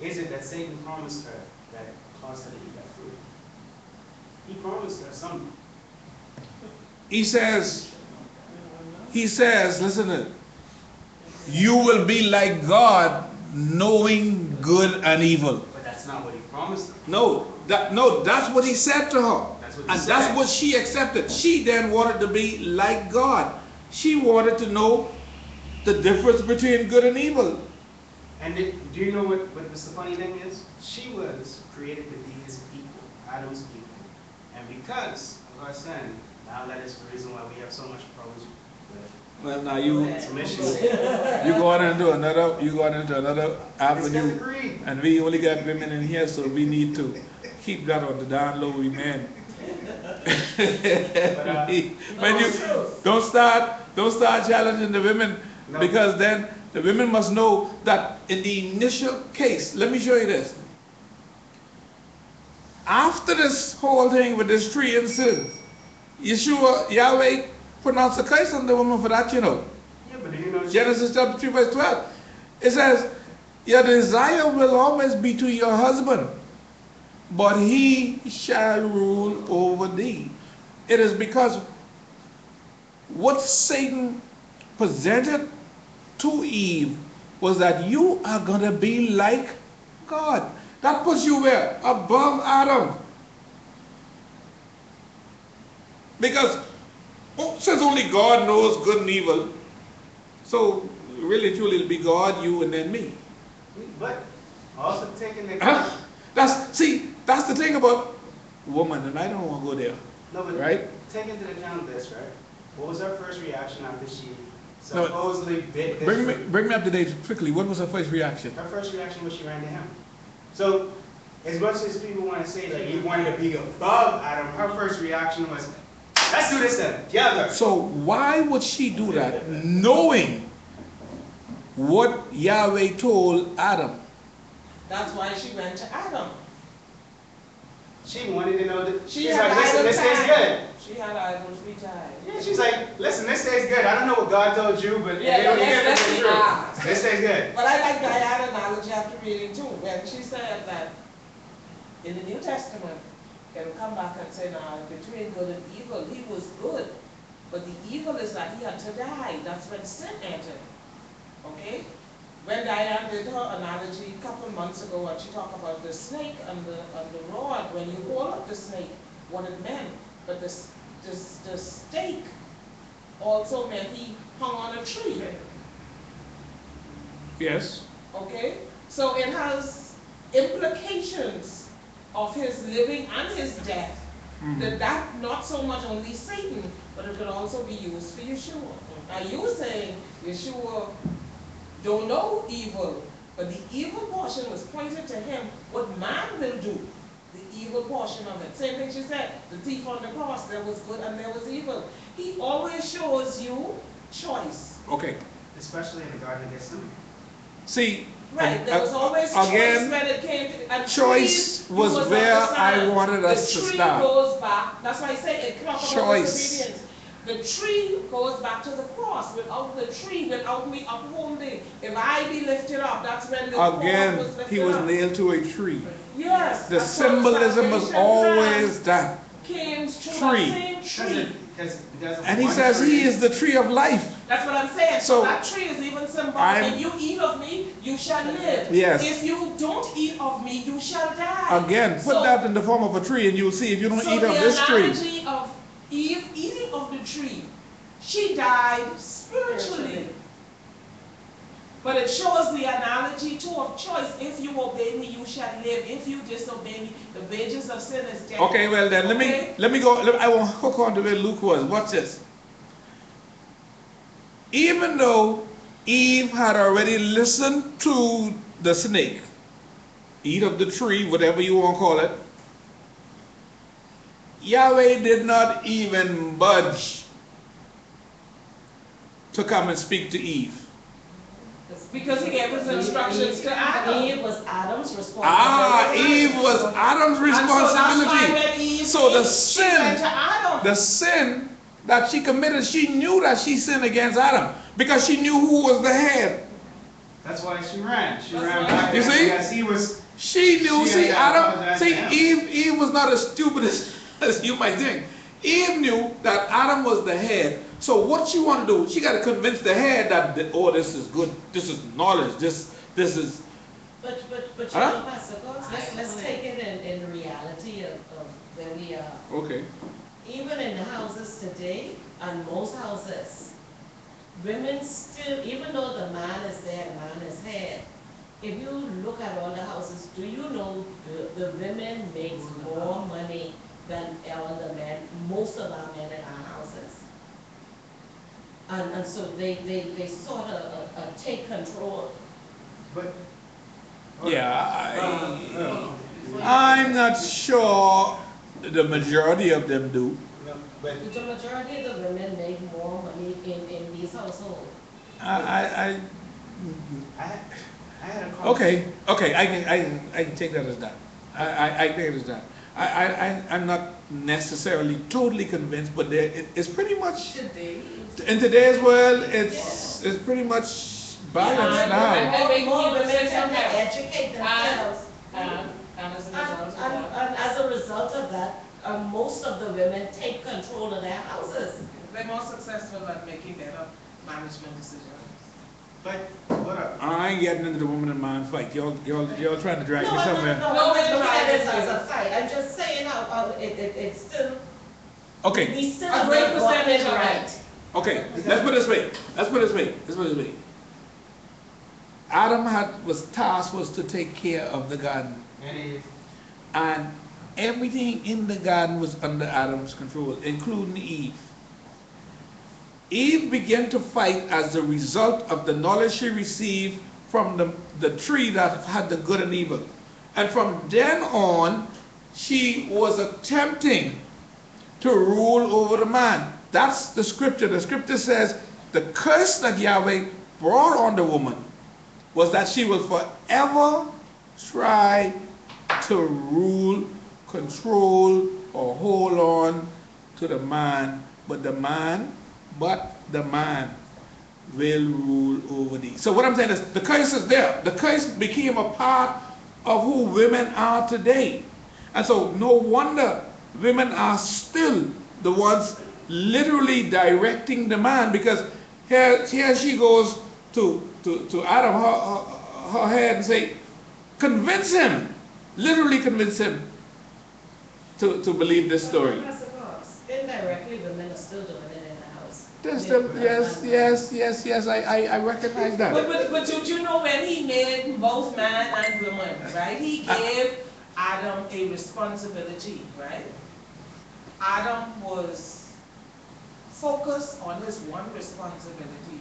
is it that Satan promised her that caused her to eat that fruit? He promised her something. He says, he says, listen to it. You will be like God, knowing good and evil. But that's not what he promised her. No, that, no, that's what he said to her. That's what And said. that's what she accepted. She then wanted to be like God. She wanted to know the difference between good and evil. And it, do you know what, what was the funny thing is? She was created to be his equal, Adam's equal. And because of our sin, now that is the reason why we have so much problems with Well, now you, you going into another, you going into another It's got the avenue. And we only got women in here, so we need to keep that on the down low, we men. uh, [laughs] When you, don't start, don't start challenging the women, No. because then the women must know that in the initial case, let me show you this. After this whole thing with this tree incident, Yeshua, Yahweh pronounced a curse on the woman for that, you know. Yeah, but you know? Genesis chapter 3, verse 12. It says, Your desire will always be to your husband, but he shall rule over thee. It is because what Satan presented to Eve was that you are going to be like God. That puts you where? Above Adam. Because oh, since only God knows good and evil, so really truly it'll be God, you, and then me. But also taking the. Huh? That's see, that's the thing about woman, and I don't want to go there. No, but Right? take into account this, right? What was her first reaction after she No, supposedly bit this Bring me, bring me up to date quickly. What was her first reaction? Her first reaction was she ran to him. So, as much as people want to say like you wanted to be above Adam, her first reaction was, let's do this then, together. So why would she do that, knowing what Yahweh told Adam? That's why she went to Adam. She wanted to know that, She she's had like, listen, this tastes good. She had. Yeah, she's like, listen, this tastes good. I don't know what God told you, but Yeah, it don't hear this is true. This tastes good. But I like Diana's knowledge after reading too, when she said that in the New Testament, it'll come back and say now, between good and evil, he was good. But the evil is that he had to die. That's when sin entered. Okay? When Diane did her analogy a couple months ago, and she talked about the snake and the, and the rod, when you hold up the snake, what it meant. But the, the, the stake also meant he hung on a tree. Yes. Okay? So it has implications of his living and his death. Hmm. That that not so much only Satan, but it could also be used for Yeshua. Now you saying Yeshua don't know evil, but the evil portion was pointed to him, what man will do, the evil portion of it. Same thing she said, the thief on the cross, there was good and there was evil. He always shows you choice. Okay. Especially in the Garden of Gethsemane. See. Right, there was always again, choice when it came to, and choice trees, was you where I wanted us to The tree start. goes back, that's why I say it talk about Choice. Disobedience. The tree goes back to the cross, without the tree, without me upholding, if I be lifted up, that's when the cross was lifted he was up. nailed to a tree. Yes. The symbolism was always that. Came through tree. that same tree. because, because And he says tree. he is the tree of life. That's what I'm saying. So, So that tree is even symbolic. I'm- If you eat of me, you shall live. Yes. If you don't eat of me, you shall die. Again, put So- that in the form of a tree and you'll see if you don't so eat of this the tree. analogy of Eve eating of the tree, she died spiritually. But it shows the analogy too of choice. If you obey me, you shall live. If you disobey me, the wages of sin is death. Okay, well then, let me, let me go, let- I want to hook on to where Luke was. Watch this. Even though Eve had already listened to the snake, eat of the tree, whatever you want to call it, Yahweh did not even budge to come and speak to Eve. Because he gave his instructions to Adam. Eve was Adam's responsibility. Ah, Eve was Adam's And so that's why responsibility. when Eve So the ate, she went sin- to Adam. the sin that she committed, she knew that she sinned against Adam because she knew who was the head. That's why she ran. She That's ran back You see? because he was, She knew, She see, Adam, apologize see. Eve, Eve was not as stupid as, as you might think. Eve knew that Adam was the head. So what she wanted to do, she got to convince the head that, the- oh, this is good, this is knowledge, this, this is, But, but, but you Huh? know, Pastor Cox, let's, let's take it in, in the reality of, of where we are. okay. Even in the houses today, and most houses, women still, even though the man is there, the man is head, if you look at all the houses, do you know the, the women makes more money than all the men, most of our men in our houses? And, and so they, they, they sort of, uh, uh, take control. but. Yeah, Uh, I, I'm not sure the majority of them do. no, But The majority of the women make more money in, in these households. I, I, I, I, had- a. Okay, okay, I can, I I can take that as that. I, I, I take it as that. I, I, I, I'm not necessarily totally convinced, but there, it, it's pretty much, Today, in today's world, it's, it's pretty much balanced Yeah, now. I- I- make More more women decisions to now. educate themselves. And, and as a And, result of that, and as a result of that, uh, most of the women take control of their houses. they're more successful at making better management decisions. But, hold up. I ain't getting into the woman and man fight. Y'all, y'all, y'all trying to drag No, me somewhere. no, No, I'm it's not looking right, at it it's as a right. fight, I'm just saying, uh, uh, it, it, it's still, Okay, we still A have great not gotten it percentage of right. okay, let's put it this way, let's put it this way, let's put it this way. Adam had, was tasked was to take care of the garden. And And everything in the garden was under Adam's control, including Eve. Eve began to fight as a result of the knowledge she received from the, the tree that had the good and evil. And from then on, she was attempting to rule over the man. That's the scripture. The scripture says the curse that Yahweh brought on the woman was that she will forever try to rule, control, or hold on to the man, but the man, but the man will rule over thee. So what I'm saying is, the curse is there. The curse became a part of who women are today. And so no wonder women are still the ones literally directing the man because here, here she goes to, to, to Adam, her, her, her head and say, convince him, literally convince him to, to believe this story. Indirectly, women are still doing it in the house. There's still, yes, yes, yes, yes, I, I, I recognize But, that. but, but you, you know when he made both man and woman, right? He gave Adam a responsibility, right? Adam was focused on his one responsibility,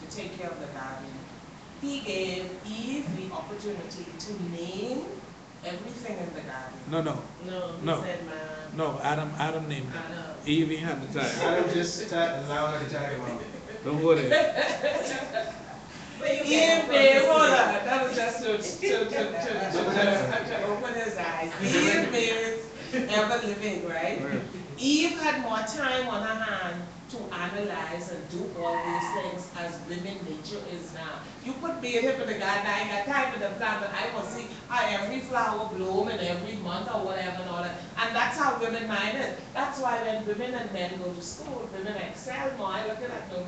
to take care of the garden. He gave Eve the opportunity to name everything in the garden. No, no, No, No. said man. no, Adam, Adam named it. Adam. Eve ain't had the time. Adam just ta- allow her to tag him on. Don't go there. Where you Eve get made, hold from? on, that was just to, to, to, to, to, to open his eyes. Eve made ever living, right? Eve had more time on her hand to analyze and do all these things as women nature is now. You me in here for the garden, I ain't got time for the plant, but I to see how every flower bloom and every month or whatever and all that. And that's how women mind it. That's why when women and men go to school, women excel more. I look at that no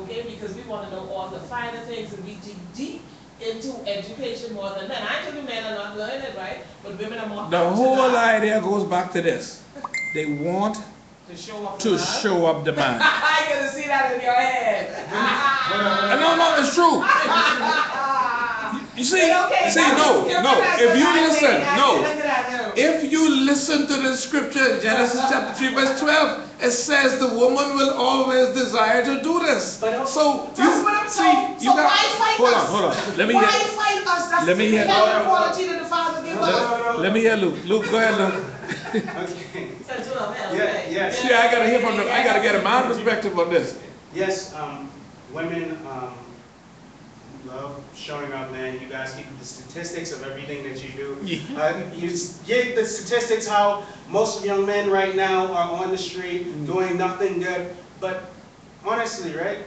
okay? Because we want to know all the finer things and we dig deep into education more than men. I you men are not learning, right? But women are more. The whole idea goes back to this. They want To show off. to show up the man. [laughs] I can see that in your head. And [laughs] no, no, it's true. You see, Okay, see, no, no, if you listen, think- no. think- Look at that, no. If you listen to the scripture, Genesis chapter 3, verse 12, it says the woman will always desire to do this. But- So, That's you, what I'm see, saying. you got, why fight hold on, hold on, let me Why hear, fight us? That's let me the hear- inherent quality that the Father gave us. let, let me hear Luke, Luke, go ahead, Luke. Okay. So, two of them, Yeah, okay. yeah. I gotta hear from the, I gotta get a man perspective on this. Yes, um, women, um, love showing up, man. You guys keep the statistics of everything that you do. Yeah. Uh, you get the statistics how most young men right now are on the street Mm. doing nothing good. But honestly, right?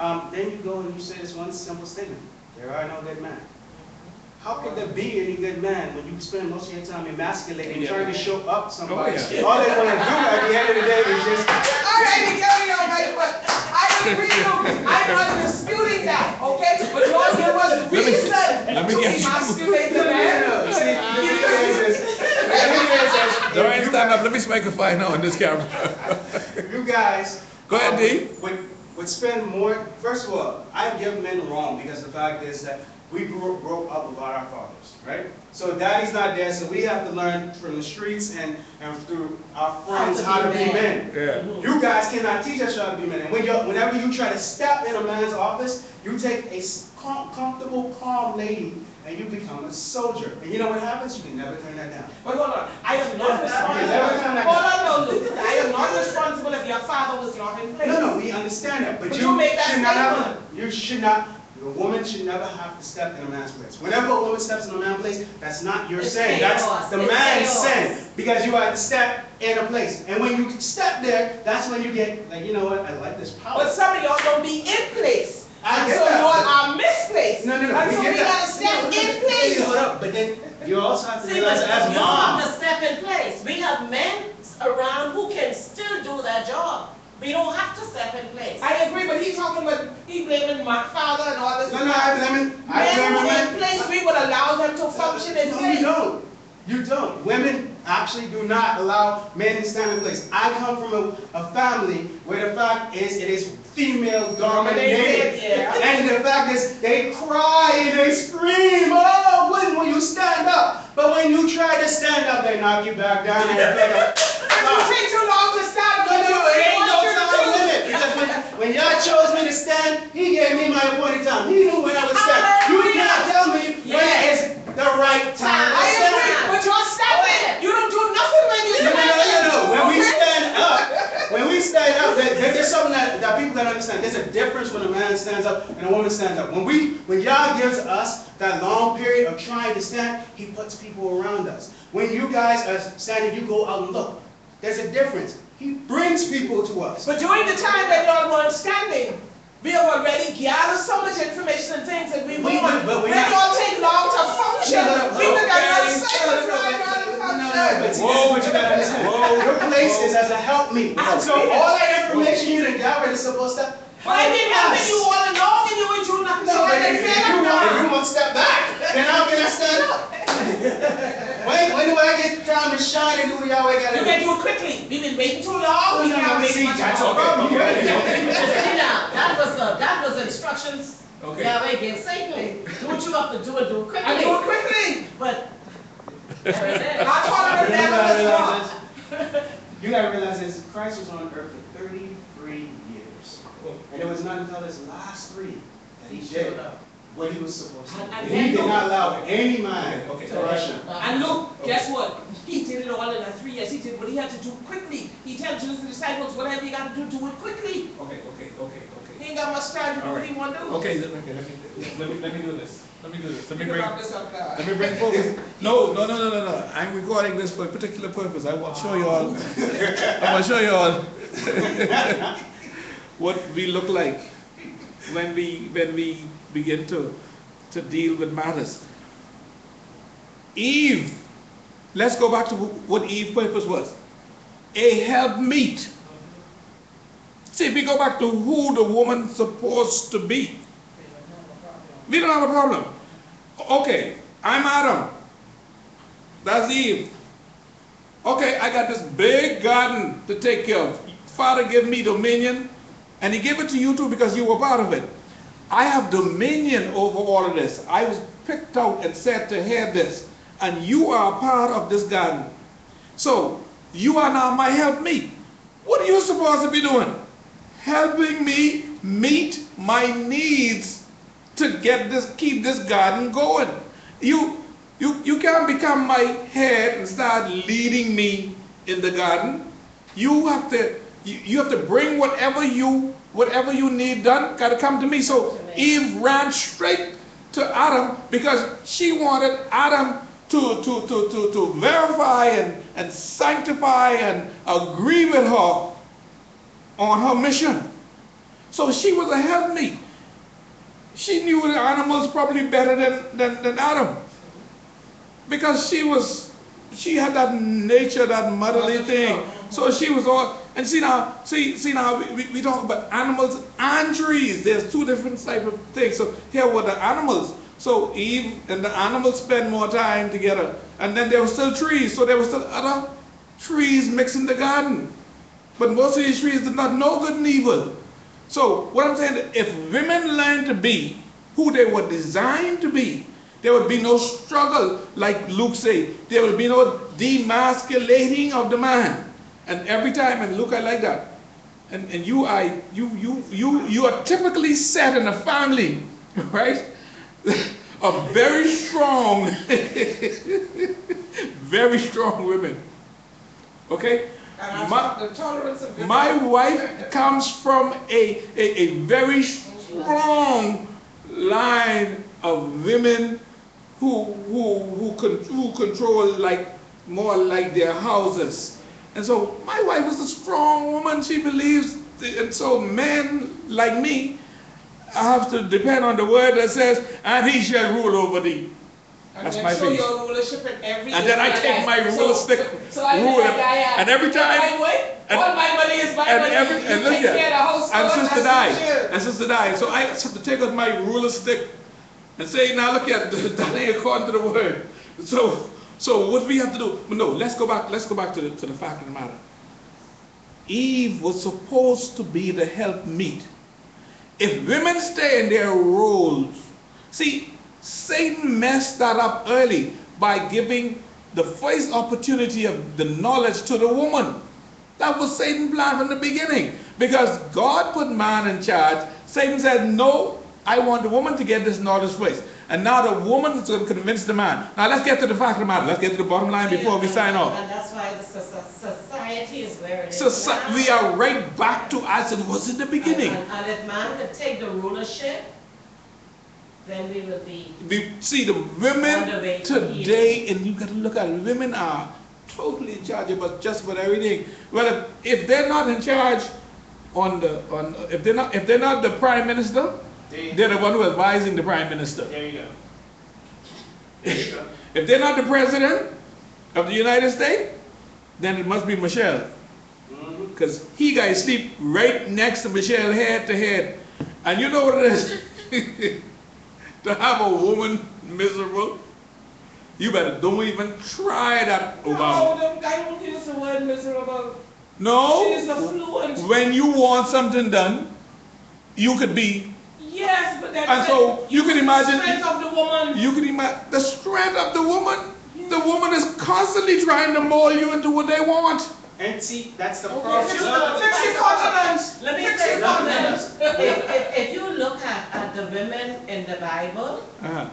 Um, then you go and you say this one simple statement: there are no good men. How could there be any good man when you spend most of your time emasculating, Yeah. trying to show up somebody? Oh, yeah. All they want to do at the end of the day is just All right, you carry on, right, but I agree, with- you. I'm not disputing that, okay? But yours give us Let me- reason let me to get you- emasculate the man. See, the thing is, is- the thing is, is, Don't if you stand up, let me speakify now on this camera. You guys. Go ahead, um, D. Would, would spend more, first of all, I give men wrong because the fact is that we grew, grew up without our fathers, right? So daddy's not there, so we have to learn from the streets and, and through our friends how to be men. Yeah. You guys cannot teach us how to be men. And when you whenever you try to step in a man's office, you take a com- comfortable, calm lady and you become a soldier. And you know what happens? You can never turn that down. But hold on, I am not Okay, never mind. responsible. Hold on, no, Luke, I am not responsible if your father was not in place. No, no, we understand that, but But you you make that should not have, you should not, a woman should never have to step in a man's place. Whenever a woman steps in a man's place, that's not your It's sin, chaos. that's the It's man's chaos. sin. Because you are to step in a place. And when you step there, that's when you get, like, you know what, I like this power. But some of y'all don't be in place. I And get so that. y'all are misplaced. No, no, no. And so we we get that. gotta step No, in place. hold up, but then you also have to See, realize as you have mom. to step in place. We have men around who can still do their job. We don't have to step in place. I agree, but he's talking about, he blaming my father and all this. No, no, I, I mean, I Men blame who women. in place, we would allow them to function in No, you don't. You don't. Women actually do not allow men to stand in place. I come from a, a family where the fact is it is female dominated. Yeah. And the fact is they cry and they scream, oh, when will you stand up? But when you try to stand up, they knock you back down and like, If you take too long to stand, no, no, you it ain't no want you to time limit. Because when, when y'all chose me to stand, he gave me my appointed time. He knew when I would stand. You cannot tell me when is the right time to I stand. agree, but you're stepping, you don't do nothing when you No, no, no, no, no. When we Okay? stand up, when we stand up, there, there- there's that, that people gotta understand. There's a difference when a man stands up and a woman stands up. When we, when Yah gives us that long period of trying to stand, He puts people around us. When you guys are standing, you go out and look. There's a difference. He brings people to us. But during the time that y'all weren't standing, we have already gathered so much information and things that we We- want. but When not- y'all take long to function, No, no, we no, got another okay, segment no, no, right around the no, no, no, function. but see, this what you gotta understand. Your place is as a helpmeet. I'm So all that information you done gathered is supposed to. I've been helping you all along and you ain't doing nothing, No, I but if can you want, if you want to step back, then how can I stand up? When, when do I get time to shine and do what y'all gotta You do? can do it quickly. We've been waiting too long, No, we no, see, much that's problem. You know. See now, that was, uh, that was instructions Okay. Yahweh gave Satan. Do what you have to do and do it I do it quickly. quickly. But, Our tolerance You gotta is realize wrong. this. You gotta realize this, Christ was on earth for thirty-three years. And it was not until his last three that he did what he was supposed to. Do. and And he did not allow any man Okay, to rush him. Uh-huh. And look, guess what? He did it all in the three years. He did what he had to do quickly. He tells his disciples, whatever you gotta do, do it quickly. Okay, okay, okay, He okay. ain't got much time to do what he wanna do. Okay, let okay, let me, let me, let me do this. Let me do this. Let me bring, this up let me bring focus. No, no, no, no, no, no. I'm recording this for a particular purpose. I want to show you all, I want to show you all [laughs] what we look like when we, when we begin to, to deal with matters. Eve, let's go back to what Eve's purpose was. A helpmeet. See, if we go back to who the woman's supposed to be, we don't have a problem. Okay, I'm Adam. That's Eve. Okay, I got this big garden to take care of. Father gave me dominion, and He gave it to you too because you were part of it. I have dominion over all of this. I was picked out and set to head this, and you are a part of this garden. So, you are now my helpmeet. What are you supposed to be doing? Helping me meet my needs to get this, keep this garden going. You, you, you can't become my head and start leading me in the garden. You have to, you, you have to bring whatever you, whatever you need done, gotta come to me. So Eve ran straight to Adam because she wanted Adam to, to, to, to, to verify and, and sanctify and agree with her on her mission. So she was a helpmeet. She knew the animals probably better than, than, than Adam. Because she was, she had that nature, that motherly thing. So she was all, and see now, see, see now, we, we, talk about animals and trees. There's two different type of things. So here were the animals. So Eve and the animals spend more time together. And then there were still trees. So there were still other trees mixed in the garden. But most of these trees did not know good and evil. So what I'm saying, if women learn to be who they were designed to be, there would be no struggle, like Luke said. There would be no demasculating of the man. And every time, and Luke, I like that. And, and you, I, you, you, you, you are typically set in a family, [laughs] right? [laughs] of very strong, [laughs] very strong women. Okay? My- thought the tolerance of. my wife comes from a, a, a very strong line of women who, who, who, con, who control like more like their houses. And so my wife is a strong woman. She believes, and so men like me I have to depend on the word that says, and he shall rule over thee. And That's then my show your rulership in every And then I take my So- ruler stick, So, so I rule be it. like Diane. And every time- and- all my money is my and money. every, you and look here, care of the household, and sister died, and sister died. So I have to take out my ruler stick and say, now look at that ain't according to the word. So, so what we have to do? No, let's go back. Let's go back to the to the fact of the matter. Eve was supposed to be the helpmeet. If women stay in their roles, see, Satan messed that up early by giving the first opportunity of the knowledge to the woman. That was Satan's plan from the beginning. Because God put man in charge, Satan said, No, I want the woman to get this knowledge first. And now the woman is going to convince the man. Now let's get to the fact of the matter. Let's get to the bottom line before we sign off. And that's why the society is where it is So, so we are right back to as it was in the beginning. And, and if man could take the rulership, then we will be, We see the women way to today, and you got to look at it, women are totally in charge of just about everything. Well, if, if they're not in charge on the, on, if they're not, if they're not the prime minister, They- they're the one who is advising the prime minister. There you go. [laughs] There you go. If they're not the president of the United States, then it must be Michelle. Mhm. Because he got to sleep right next to Michelle head to head. And you know what it is? [laughs] to have a woman miserable, you better don't even try that, No, Obama. don't, I won't use the word miserable. She is No, affluent. when you want something done, you could be, Yes, but that's. And so you can imagine- Strength of the woman. you could imagine, the strength of the woman, the woman is constantly trying to mold you into what they want. And see, that's the Okay, problem. so- Fix your continents. Let me Fix say your something. continents. If, if, if you look at, at the women in the Bible, Uh-huh.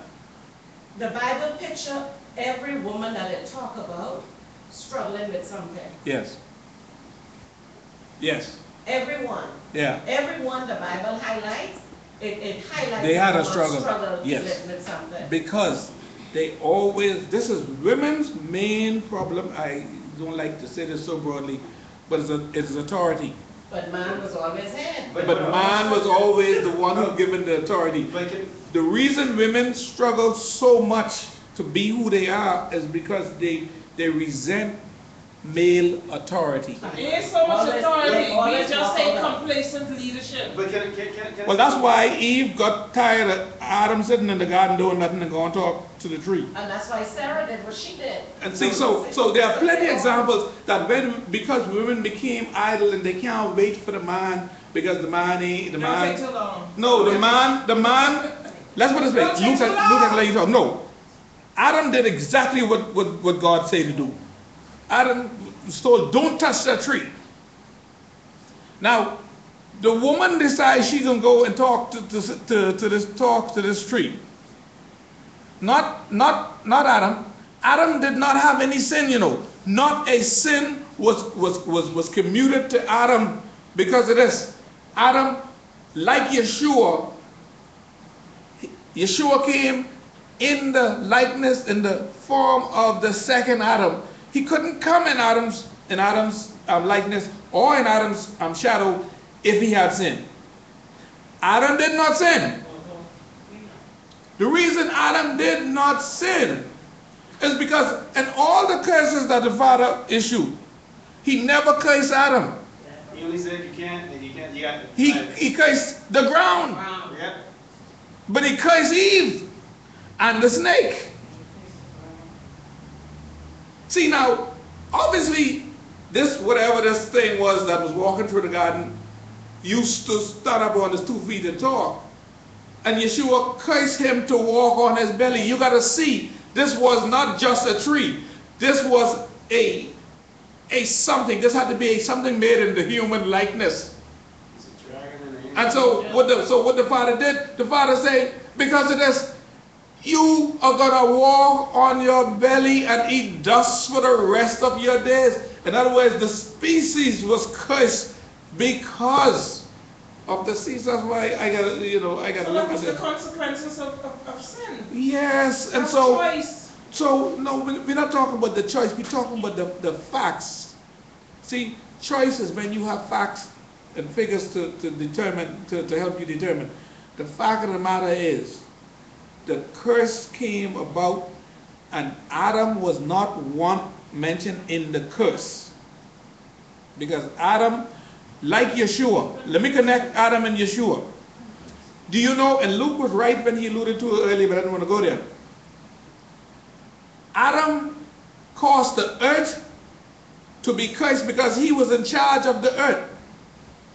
the Bible picture every woman that it talk about struggling with something. Yes. Yes, Everyone, yeah. everyone the Bible highlights, it, it highlights. They had a struggle, struggle yes. with, with something. Because they always, this is women's main problem, I don't like to say this so broadly, but it's, a, it's authority. But man was always head. But- But man was always the one who given the authority. The reason women struggle so much to be who they are is because they, they resent male authority. Ain't so much Always- authority, we just walk say complacent leadership. but can, can, can, can. Well, that's why Eve got tired of Adam sitting in the garden doing nothing and going to talk to the tree. And that's why Sarah did what she did. And see, so, so there are plenty of examples that when, because women became idle and they can't wait for the man, because the man ain't, the Don't take man. too long. No, the man, the man, let's put it this way, Don't take Luke, too has- Luke has let you talk, no. Adam did exactly what, what, what God said to do. Adam was told, don't touch that tree. Now, the woman decides she's gonna go and talk to, to, to, to this, talk to this tree. Not, not, not Adam. Adam did not have any sin, you know. Not a sin was, was, was, was commuted to Adam because of this. Adam, like Yeshua, Yeshua came in the likeness, in the form of the second Adam. He couldn't come in Adam's, in Adam's um, likeness or in Adam's um, shadow if he had sin. Adam did not sin. The reason Adam did not sin is because in all the curses that the Father issued, he never cursed Adam. He only said you can't, and you can't, you got. He, he cursed the ground, Wow. Yeah. but he cursed Eve and the snake. See now, obviously, this whatever this thing was that was walking through the garden used to stand up on his two feet and talk. And Yeshua cursed him to walk on his belly. You gotta see, this was not just a tree. This was a a something. This had to be a something made in the human likeness. And so what the so what the father did, the father said, because of this, you are gonna walk on your belly and eat dust for the rest of your days. In other words, the species was cursed because of the seeds. That's why I gotta, you know, I gotta So look at the it. consequences of, of, of sin. Yes, and Of so choice. so no, we- we're not talking about the choice. We're talking about the, the facts. See, choice is when you have facts and figures to, to determine to, to help you determine. The fact of the matter is, the curse came about, and Adam was not one mentioned in the curse. Because Adam, like Yeshua, let me connect Adam and Yeshua. Do you know, and Luke was right when he alluded to it earlier, but I didn't want to go there. Adam caused the earth to be cursed because he was in charge of the earth.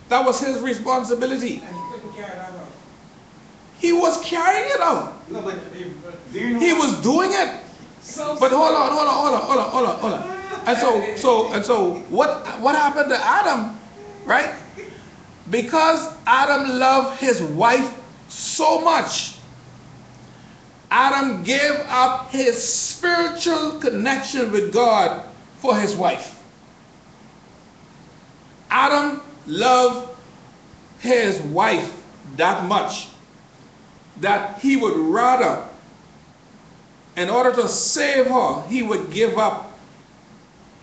That was his responsibility. He couldn't carry that out. He was carrying it out. No, but do you know? He was doing it. So. But hold on, hold on, hold on, hold on, hold on, hold on. And so, so, and so, what, what happened to Adam, right? Because Adam loved his wife so much, Adam gave up his spiritual connection with God for his wife. Adam loved his wife that much that he would rather in order to save her, he would give up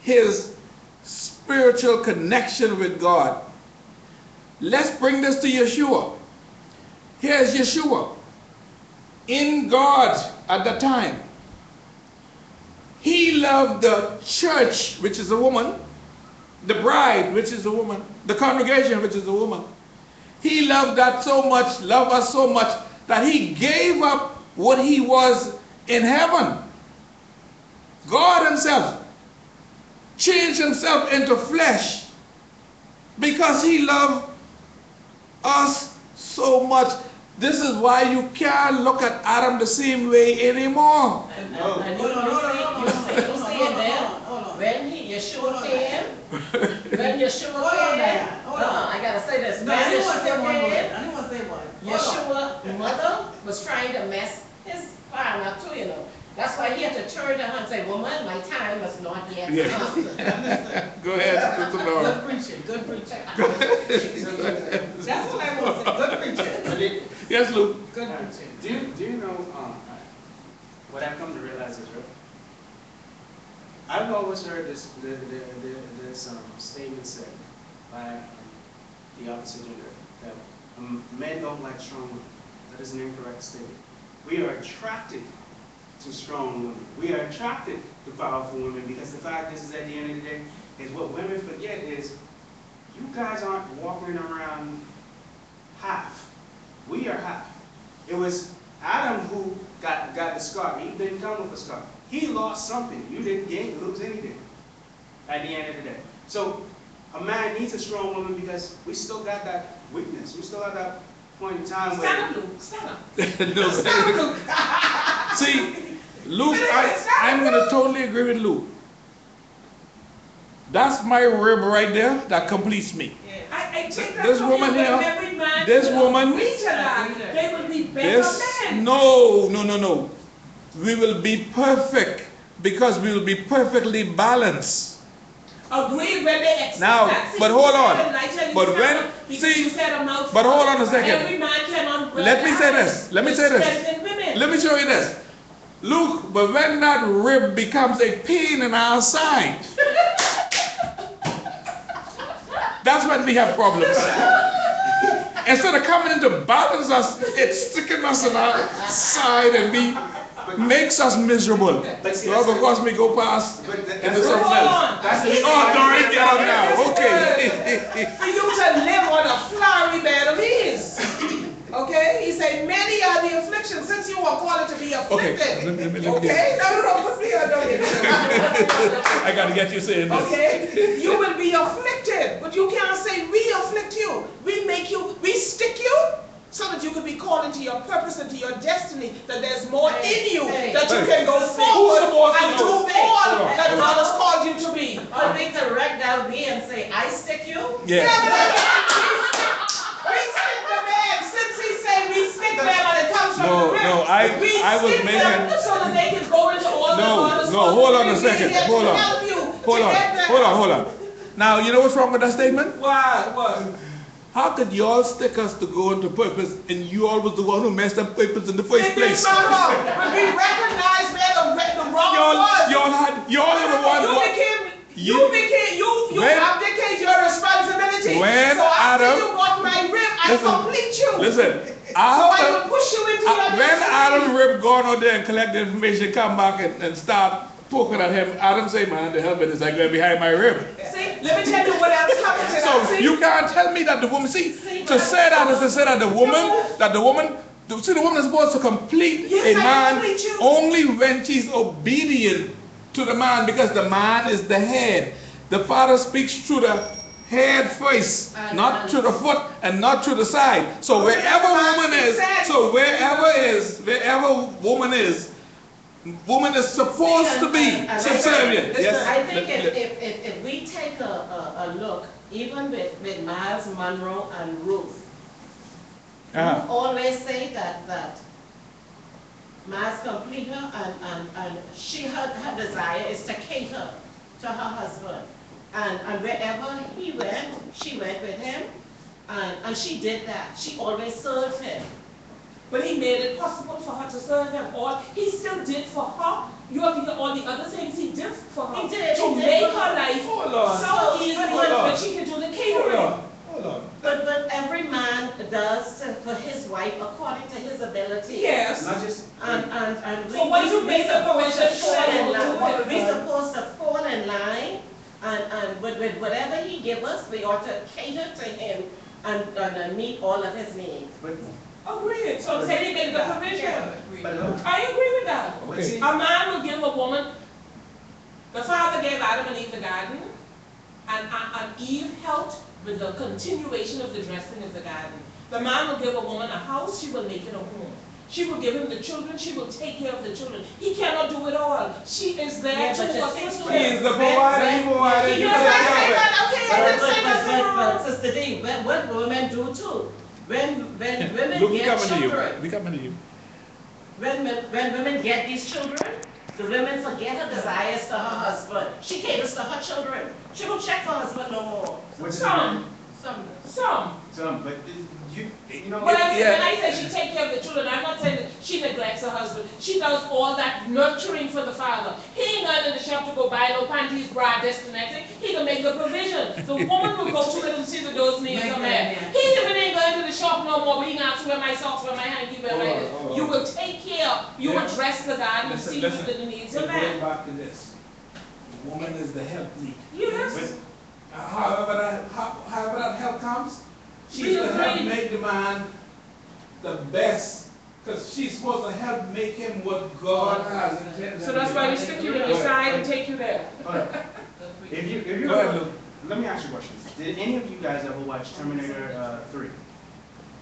his spiritual connection with God. Let's bring this to Yeshua. Here's Yeshua. In God at the time. He loved the church, which is a woman, the bride, which is a woman, the congregation, which is a woman. He loved that so much, loved us so much, that he gave up what he was in heaven. God himself changed himself into flesh because he loved us so much. This is why you can't look at Adam the same way anymore. And, No. and, and you, Hold on, you see, you see, you see hold it there? When he, Yeshua came, when Yeshua Hold on came, there, hold on. I gotta say this, No, when I didn't want to say Yeshua one word. I didn't want to say one. Yeshua mother was trying to mess his plan up too, you know. That's why he had to turn to her and say, woman, my time has not yet Yeah. come. [laughs] Go ahead, Sister Laura. Good preaching, good preaching. That's what I want to say, good preaching, Yes, Luke. good preaching. do you, do you know, um, what I've come to realize is, right? I've always heard this, the, the, the, this, um, statement said by um, the opposite gender, that, um, men don't like strong women. That is an incorrect statement. We are attracted to strong women. We are attracted to powerful women, because the fact is, is at the end of the day, is what women forget is, you guys aren't walking around half. We are half. It was Adam who got, got the scar. He didn't come with a scar. He lost something. You didn't gain, lose anything at the end of the day. So a man needs a strong woman because we still got that weakness. We still have that point in time Stand where. up, Luke, stand up. No, Stand up, Luke. See, Luke, I, I'm gonna totally agree with Luke. That's my rib right there that completes me. I, I This woman here, when every man this woman- to they will be better This, men. no, no, no, no. We will be perfect because we will be perfectly balanced. Agree when they Now. See, but hold on. it, I tell you But when- see, you said a mouthful. but hold on a second. Every man cannot break Let me say this, let me say this. strength in women. Let me show you this. Luke, but when that rib becomes a pain in our side, that's when we have problems. Instead of coming in to balance us, it's sticking us in our side and be makes us miserable. But see, So that's- of course we go past into something else. That's the- Oh, Dory, get up now. Okay. [laughs] For you to live on a flowery bed of ease. Okay? He said, many are the afflictions, since you are called to be Okay, afflicted. let me- let me- let me- Okay? No, no, no, put me on, don't get me. [laughs] I gotta get you saying this. Okay? You will be afflicted, but you can't say we afflict you. We make you, we stick you so that you can be called into your purpose and to your destiny, that there's more in you, Hey, that you hey. can go Who's forward supposed to and do do it? all that God has called you to be. Or we correct that be and say, I stick you? Yeah. We stick the man, since he said we stick them it comes from No, the rib. no, I- we I was making- So that they can go into all the No, no, hold on a second, We're hold on. Hold on, hold on, hold on. Now, you know what's wrong with that statement? What, what? How could y'all stick us to go into purpose and you all was the one who messed up purpose in the first place? but we recognize where the, the wrong Y'all, was. y'all had, y'all are the ones. You who- became, you You- became, you, you When- abdicate your responsibility. When So after Adam- you got my rib, I Listen, complete you. Listen, after, will push you into uh, when. Adam Rip gone out there and collect the information, come back and, and start poking at him, Adam say, man, the hell is like I go behind my rib. See, let me tell you what else happened to. So See? you can't tell me that the woman, see, to say that is to say that the woman, that the woman, the- see, the woman is supposed to complete Yes, a man complete only when she's obedient to the man because the man is the head. The father speaks through the head first, not through the foot and not to the side. So wherever woman is, so wherever is, wherever woman is, woman is supposed to be subservient. Yes. I think if, if, if, if we take a, a, a look, even with, with Myles Munroe and Ruth, Uh-huh. always say that, that Myles complete her and, and, and she, her, her desire is to cater to her husband. And, and wherever he went, she went with him, and, and she did that. She always served him. But he made it possible for her to serve him. All he still did for her you have to all the other things he did for her. He did, To he make for her her. life Hold on. so easy Hold that on. that she can do the Hold catering. on, hold on. But, but every man does to- for his wife according to his ability. Yes. Not just, And, and, and we. So when you we make the supposed to provision, fall in say, line- "Oh, We God." supposed to fall in line, and, and with, with whatever he give us, we ought to cater to him and, and uh, meet all of his needs. but, Agreed, so say they make the provision. but look, I agree with that. but see, A man will give a woman, the father gave Adam and Eve the garden, and, and and Eve helped with the continuation of the dressing of the garden. The man will give a woman a house, she will make it a home. She will give him the children, she will take care of the children. He cannot do it all. She is there Yeah, to but you assist see, He is the provider, he provided, you Yes, take I care say that, okay, I But, didn't but, but, but, but, Sister D, what, what women do too, when, when women Look, get coming to children, we coming to you. when, when when women get these children, the women forget her desires to her husband. She caters to her children. She won't check for her husband no more. what's Some, Some, some. some, but you, you know. When I, say- when I say she take care of the children, I'm not saying that she neglects her husband. She does all that nurturing for the father. He ain't going to the shop to go buy no panties, bra, this and that. thing. He can make the provision. The woman will go to it and see that those needs Make are met. He even ain't going to the shop no more, but he got to wear my socks, wear my hanky, wear my on, this. hold on. You will take care, you Yeah. will dress the garden and Listen, see listen. that the needs It are goes met. back to this. The woman is the helpmeet. Yes. Uh, However that, how- however that help comes, she's We to help agree. make the man the best, because she's supposed to help make him what God has intended. So that's why we stick you in your side and take you there. Hold. If you, if you, Go ahead, Luke. let me ask you a question. Did any of you guys ever watch Terminator, uh, three?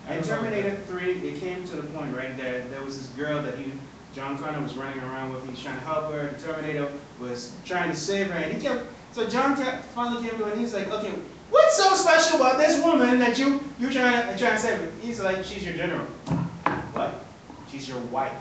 In Terminator three, it came to the point, right, there, there was this girl that he, John Connor was running around with, he was trying to help her, the Terminator was trying to save her, and he kept, so John kept, finally came to her, and he's like, okay, what's so special about this woman that you, you trying to, trying to her? He's like, she's your general. What? She's your wife.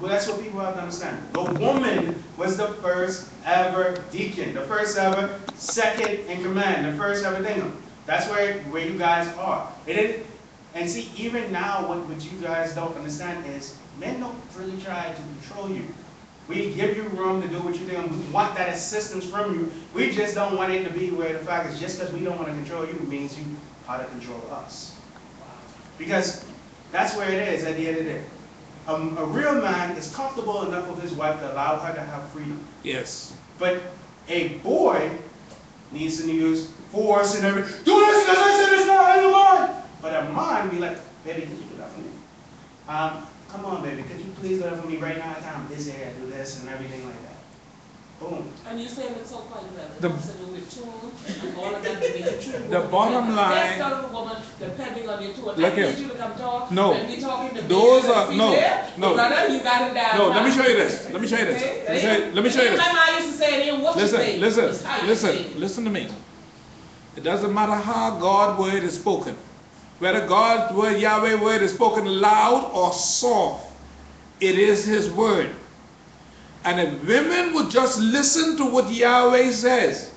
Well, that's what people have to understand. The woman was the first ever deacon, the first ever second in command, the first ever thing. That's where, where you guys are. It didn't, and see, even now, what, what you guys don't understand is, men don't really try to control you. We give you room to do what you're doing. We want that assistance from you. We just don't want it to be where the fact is just because we don't want to control you means you how to control us. Because that's where it is at the end of the day. Um, a real man is comfortable enough with his wife to allow her to have freedom. Yes. But a boy needs to use force and everything. Do this because I said it's not in the mind. But a man be like, baby, could you do that for me? Um, come on, baby, could you please do that for me right now? I'm busy, I do this and everything like that. Boom. And you saying it so quite well, it The- has to do with tune and all of that, to make a true woman. [laughs] The bottom The line- Best out of a woman, depending on your tune. Look here. you to talk. No. When we talking to Those are- no, female, no. Brother, you got it down. No, let me show you this, let me show you this. Okay? Let me show you, let me show you this. My mom used to say it ain't what you say. Listen, listen, you say it. listen, listen to me. It doesn't matter how God's word is spoken, whether God's word, Yahweh's word is spoken loud or soft, it is his word. And if women would just listen to what Yahweh says,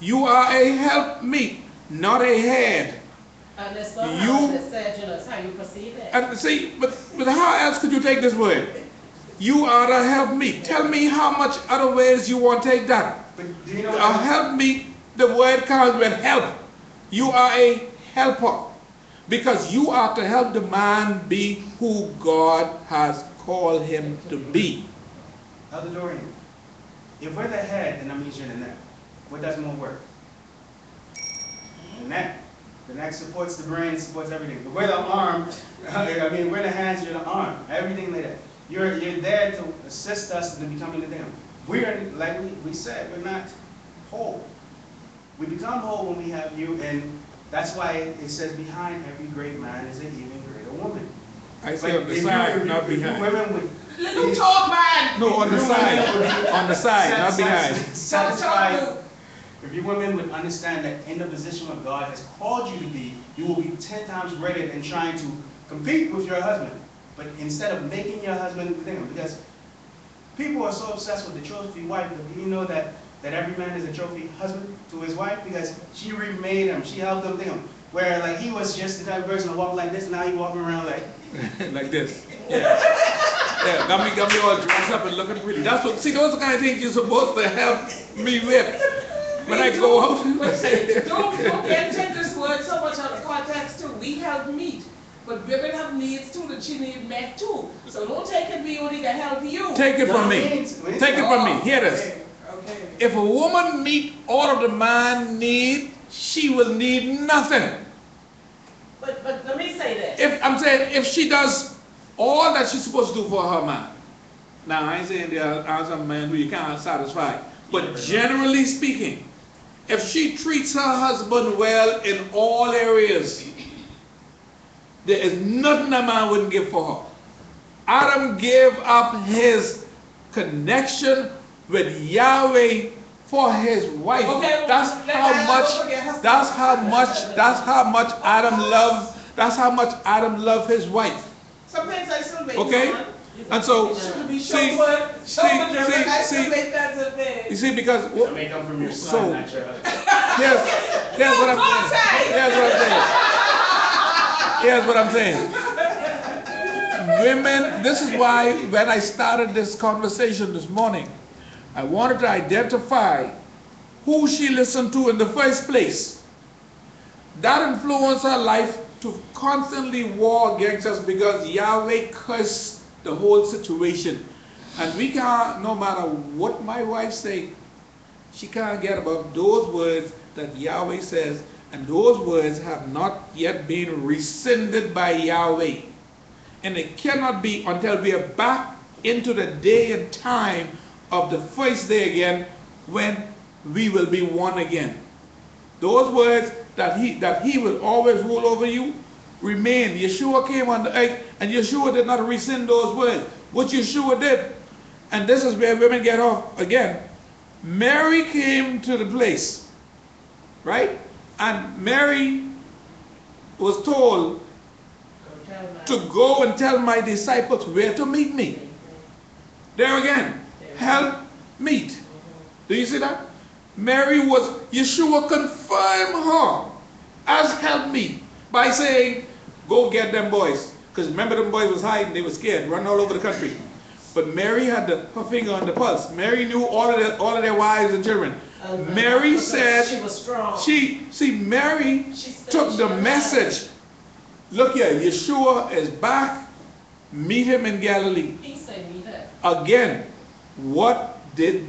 you are a helpmeet, not a head. and it's not You- said, you know, it's how you perceive it. And see, but, but how else could you take this word? You are to help me. Tell me how much other ways you want to take that. But do you know what? help me, the word comes with help. You are a helper because you are to help the man be who God has called him to be. Elder Dorian, if we're the head, then that means you're the neck. What does more work? The neck. The neck supports the brain, supports everything. If we're the arm, [laughs] I mean, we're the hands, you're the arm. Everything like that. You're, you're there to assist us in becoming the thing. We're, like we, we said, we're not whole. We become whole when we have you, and that's why it says behind every great man is an even greater woman. I But say on the if you- side, not you- if you behind. Women would Let them talk, man. No, on the side, on the side, not behind. Satisfied. If you women would understand that in the position where God has called you to be, you will be ten times greater than trying to compete with your husband. But instead of making your husband the thing, because people are so obsessed with the trophy wife, but do you know that, that every man is a trophy husband to his wife? Because she remade him, she helped him think. Where like he was just the type of person to walk like this, now he walking around like, [laughs] like this. Yeah, Yeah, got me, got me all dressed up and looking pretty. That's what, see, those are the kind of things you're supposed to help me with when I go out. But don't forget, take this word so much out of context too. We help meet, but women have needs too that she need met too. So don't take it me only to help you. Take it from me. Take it from me. Hear this. If a woman meet all of the man need, she will need nothing. But, but let me say this. If, I'm saying, if she does all that she's supposed to do for her man. Now, I ain't saying there are some men who you can't satisfy, but generally speaking, if she treats her husband well in all areas, there is nothing a man wouldn't give for her. Adam gave up his connection with Yahweh for his wife. Okay, That's how let- much, don't forget her- that's how much, that's how much Adam loved, that's how much Adam loved his wife. Sometimes I still make Okay? one. And so, To be see, chauffeured, see, see, see. make that a you see, because, To make up from your So- son, not your husband. here's, here's what I'm saying. Here's what I'm saying. Here's what I'm saying. Women, this is why when I started this conversation this morning, I wanted to identify who she listened to in the first place. That influenced her life to constantly war against us because Yahweh cursed the whole situation. And we can't, no matter what my wife say, she can't get above those words that Yahweh says, and those words have not yet been rescinded by Yahweh. And it cannot be until we are back into the day and time of the first day again when we will be one again. Those words that he that he will always rule over you remain. Yeshua came on the earth and Yeshua did not rescind those words. What Yeshua did, and this is where women get off again. Mary came to the place, right? And Mary was told to go and tell my disciples where to meet me. There again, help meet. Do you see that? Mary was, Yeshua confirmed her as help meet by saying, go get them boys. Because remember them boys was hiding, they were scared, running all over the country. But Mary had the, her finger on the pulse. Mary knew all of their, all of their wives and children. And- Mary said, She was strong. she, see, Mary She took the message. Look here, Yeshua is back. Meet him in Galilee. He said, meet her. Again, what did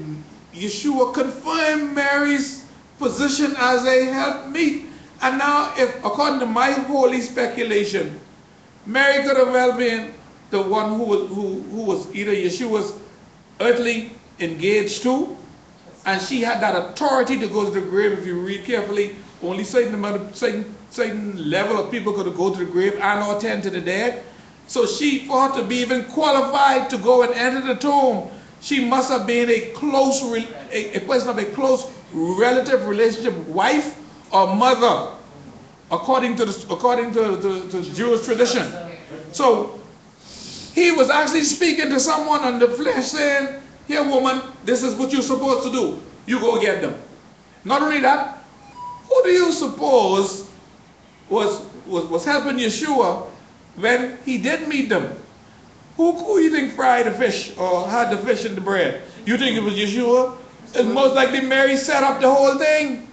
Yeshua confirm Mary's position as a helpmeet? And now, if according to my holy speculation, Mary could have well been the one who was, who, who was either Yeshua's earthly engaged to, and she had that authority to go to the grave. If you read carefully, only certain amount of certain certain level of people could go to the grave and or to the dead. So she, for her to be even qualified to go and enter the tomb, she must have been a close, a, a person of a close relative relationship, wife or mother, according to the according to the Jewish tradition. So he was actually speaking to someone on the flesh saying, Here, woman, this is what you're supposed to do. You go get them. Not only that, who do you suppose was, was, was helping Yeshua when he did meet them? Who, who you think fried the fish or had the fish in the bread? You think it was Yeshua? It's most likely Mary set up the whole thing.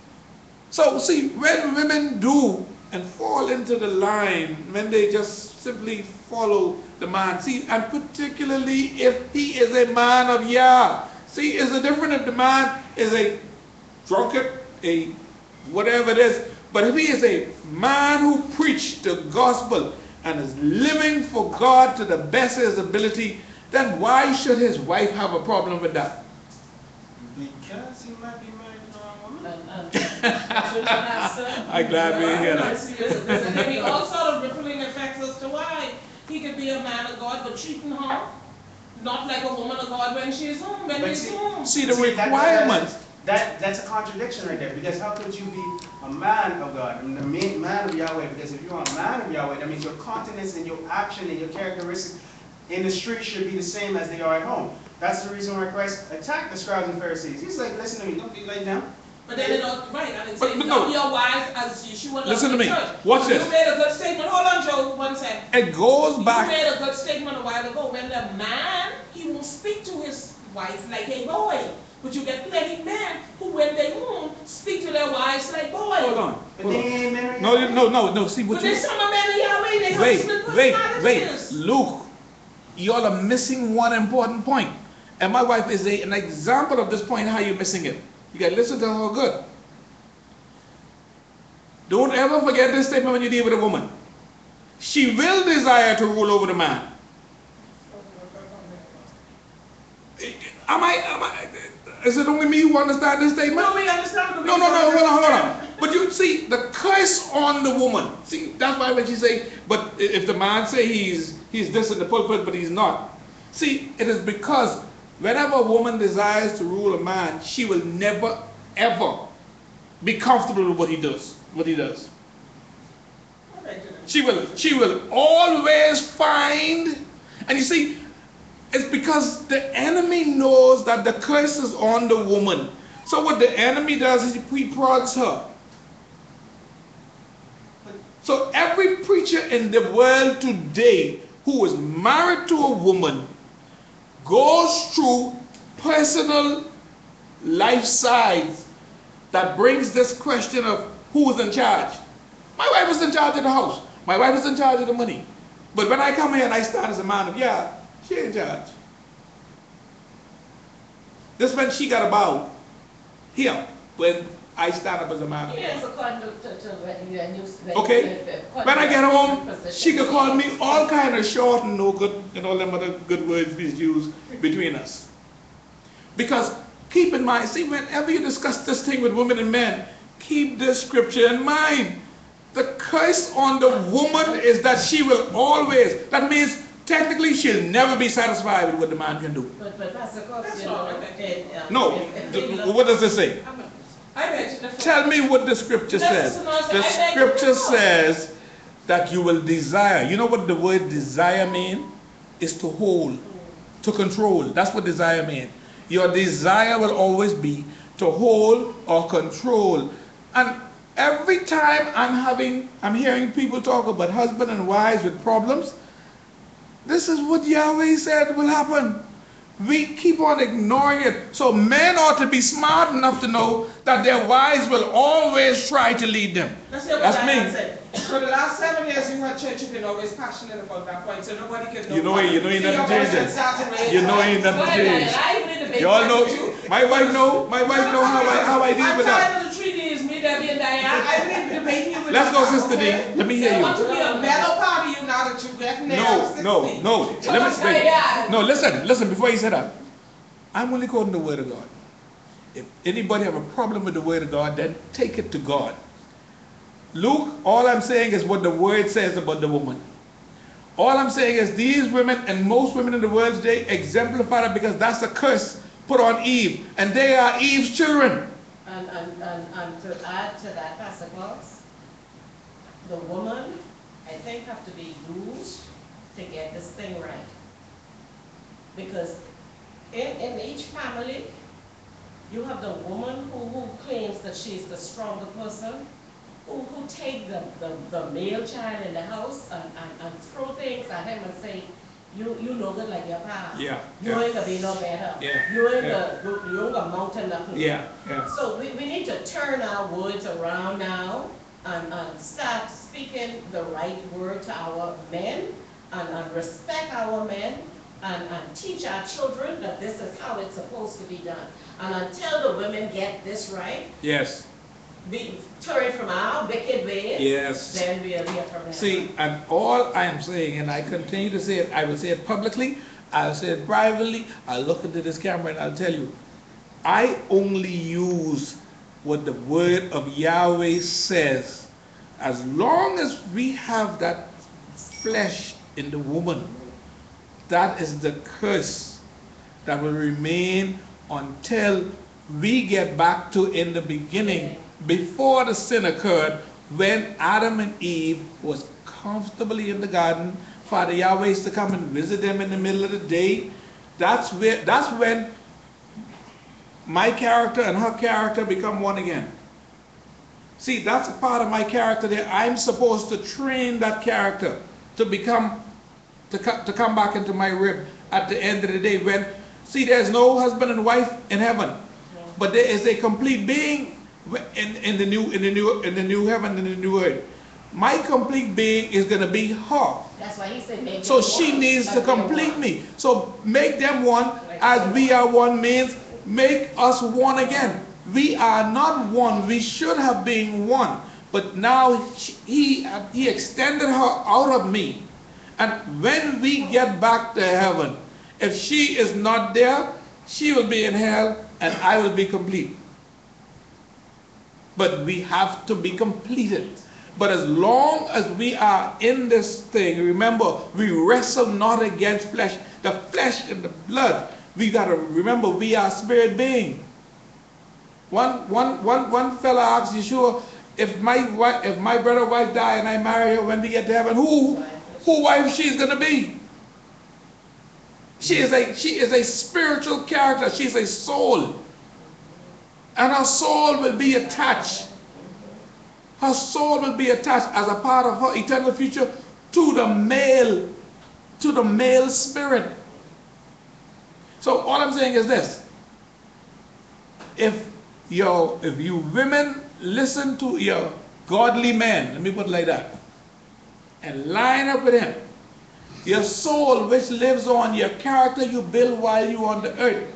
So see, when women do and fall into the line, when they just simply follow the man, see, and particularly if he is a man of Yah. See, it's a different if the man is a drunkard, a whatever it is, but if he is a man who preached the gospel and is living for God to the best of his ability, then why should his wife have a problem with that? Because he might be married to the wrong woman. And- and- children have son. I'm glad we're here now. There's there's gonna be all sort of rippling effects as to why he could be a man of God, but treating her not like a woman of God when she is home, when But he's see- home. See, the See, that- requirements, That, that's a contradiction right there, because how could you be a man of God, and the man of Yahweh, because if you're a man of Yahweh, that means your continence and your action and your characteristics in the street should be the same as they are at home. That's the reason why Christ attacked the scribes and Pharisees. He's like, listen to me, don't be laid down. But then it don't, right, and it But- says, but no. love your wives as Yeshua loved Listen to the me. church. Watch You this. made a good statement, hold on, Joe, one sec. It goes You back, You made a good statement a while ago, when the man, he will speak to his wife like a boy. But you get plenty men who, when they home, speak to their wives like boys. hold on, hold on. ain't. No, you- no, no, no, see what But you. there's some of men in Yahweh, they Wait, wait, wait. Luke, y'all are missing one important point. And my wife is a, an example of this point, how you're missing it. You gotta listen to her good. Don't ever forget this statement when you deal with a woman. She will desire to rule over the man. Am I, am I, is it only me who understand this statement? No, we understand. No, no, no, hold on, hold on. But you see, the curse on the woman. See, that's why when she say, but if the man say he's he's this in the pulpit, but he's not. See, it is because whenever a woman desires to rule a man, she will never ever be comfortable with what he does. What he does. She will she will always find, and you see, it's because the enemy knows that the curse is on the woman. So what the enemy does is he prods her. So every preacher in the world today who is married to a woman goes through personal life sides that brings this question of who is in charge. My wife is in charge of the house. My wife is in charge of the money. But when I come here and I stand as a man of yeah, she in charge. This when she got about here when I stand up as a man. Yes, according to, to, to when you, when you. when- Okay. When I get home, position. she could call me all kind of short and no good and all them other good words we use between us. Because keep in mind, see, whenever you discuss this thing with women and men, keep this scripture in mind. The curse on the woman is that she will always, that means technically she'll never be satisfied with what the man can do. But, but Pastor Cox, That's you all know, right. it, um, No, if- if th- we look- what does it say? I bet you the. Tell me what the scripture says. The said. I beg to scripture says that you will desire. You know what the word desire mean? Is to hold, to control. That's what desire mean. Your desire will always be to hold or control. And every time I'm having, I'm hearing people talk about husband and wives with problems, this is what Yahweh said will happen. We keep on ignoring it. So men ought to be smart enough to know that their wives will always try to lead them. Let's what That's Diane me. said. For the last seven years you had church, you've been always passionate about that point, so nobody can know. You know why. it, you know you See, never your voice change it. had started. You know ain't Go nothing ahead, changed. Diane, I even in the big Y'all know, you. my wife know, my wife know how I, how I deal with that. tired three Ds, me, Debbie, and Diane. I need to debate you with Let's go, you, Sister D. Let me hear you. want to be a mellow part of you now that you're getting there. No, no, no. Let me speak. No, listen, listen, before you say that. I'm only quoting the word of God. If anybody have a problem with the word of God, then take it to God. Luke, all I'm saying is what the word says about the woman. All I'm saying is these women and most women in the world today exemplify that because that's a curse put on Eve, and they are Eve's children. And, and, and, and to add to that, Pastor Cox, the woman, I think, have to be used to get this thing right. Because in, in each family, you have the woman who, who claims that she's the stronger person, who, who take the, the, the male child in the house and, and, and throw things at him and say, you, you no good like your pa. Yeah, You yeah. ain't gonna be no better. Yeah, You ain't yeah. gonna, you ain't gonna mount nothing. Yeah, yeah. So we, we need to turn our words around now and, and start speaking the right word to our men and, and respect our men and, and teach our children that this is how it's supposed to be done. And until the women get this right, Yes, be turn from our wicked ways, yes. then we'll hear from them. See, and all I am saying, and I continue to say it, I will say it publicly, I'll say it privately, I'll look into this camera and I'll tell you, I only use what the word of Yahweh says. As long as we have that flesh in the woman, that is the curse that will remain until we get back to in the beginning, before the sin occurred, when Adam and Eve was comfortably in the garden. Father Yahweh is to come and visit them in the middle of the day. That's where that's when my character and her character become one again. See, that's a part of my character that I'm supposed to train that character to become, to, co- to come back into my rib at the end of the day when, see, there's no husband and wife in heaven, but there is a complete being in, in the new, in the new, in the new heaven and the new earth. My complete being is gonna be her. That's why he said So she one, needs to we are complete me. So make them one as we are one means make us one again. We are not one. We should have been one. But now he, he extended her out of me. And when we get back to heaven, if she is not there, she will be in hell and I will be complete. But we have to be completed. But as long as we are in this thing, remember, we wrestle not against flesh, the flesh and the blood. We gotta remember we are spirit being. One, one, one, one fella asked Yeshua, if my wife, if my brother wife die and I marry her when we get to heaven, who, who wife she's gonna be? She is a, she is a spiritual character. She's a soul. And her soul will be attached her soul will be attached as a part of her eternal future to the male, to the male spirit. So all I'm saying is this. If your if you women listen to your godly men, let me put it like that, and line up with him, your soul which lives on, your character you build while you're on the earth,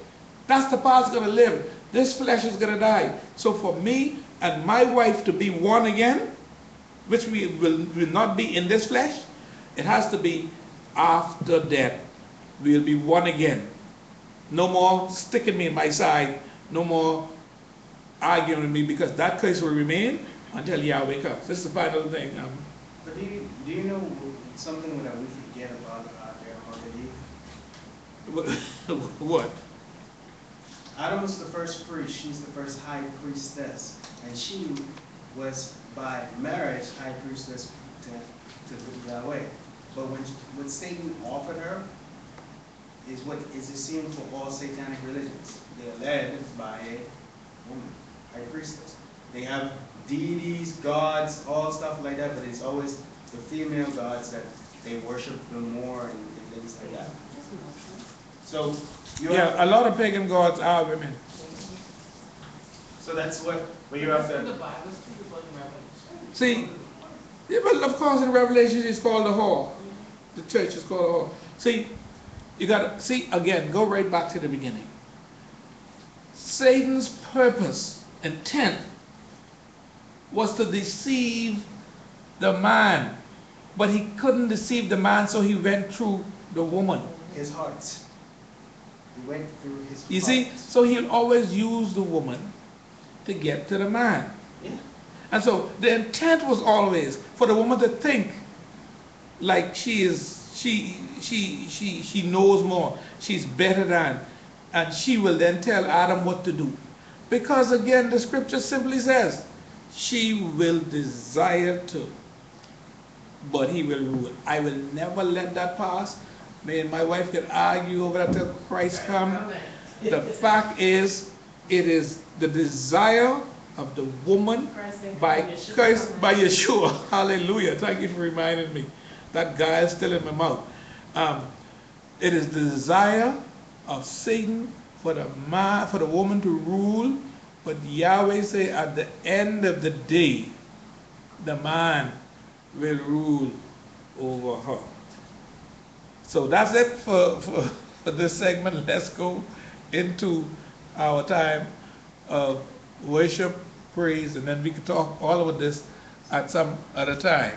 that's the part that's gonna live. This flesh is gonna die. So for me and my wife to be one again, which we will, will not be in this flesh, it has to be after death. We'll be one again. No more sticking me in my side, no more arguing with me, because that curse will remain until Yahweh comes. This is the final thing. Um, But do you, do you know something that we forget about uh, Mother Eve? what? Adam was the first priest, she's the first high priestess, and she was by marriage high priestess to, to Yahweh. But when, what Satan offered her is what is the same for all satanic religions. They're led by a woman, high priestess. They have deities, gods, all stuff like that, but it's always the female gods that they worship the more and, and things like that. So you have Yeah, a lot of pagan gods are women. So that's what, when you have The Bible is true about See, yeah, but of course in Revelation it's called the whore. The church is called a whore. See, you gotta, see, again, go right back to the beginning. Satan's purpose, intent, was to deceive the man. But he couldn't deceive the man, so he went through the woman. his heart. He went through his You see, so he'll always use the woman to get to the man. Yeah. And so the intent was always for the woman to think like she is she she she she knows more, she's better than, and she will then tell Adam what to do. Because again the scripture simply says, she will desire to, but he will rule. I will never let that pass. Me and my wife can argue over that till Christ come. The fact is, it is the desire of the woman by Christ, by Yeshua. [laughs] Hallelujah. Thank you for reminding me. That guy is still in my mouth. Um, it is the desire of Satan for the man, for the woman to rule, but Yahweh say at the end of the day, the man will rule over her. So that's it for, for, for this segment. Let's go into our time of worship, praise, and then we can talk all of this at some other time.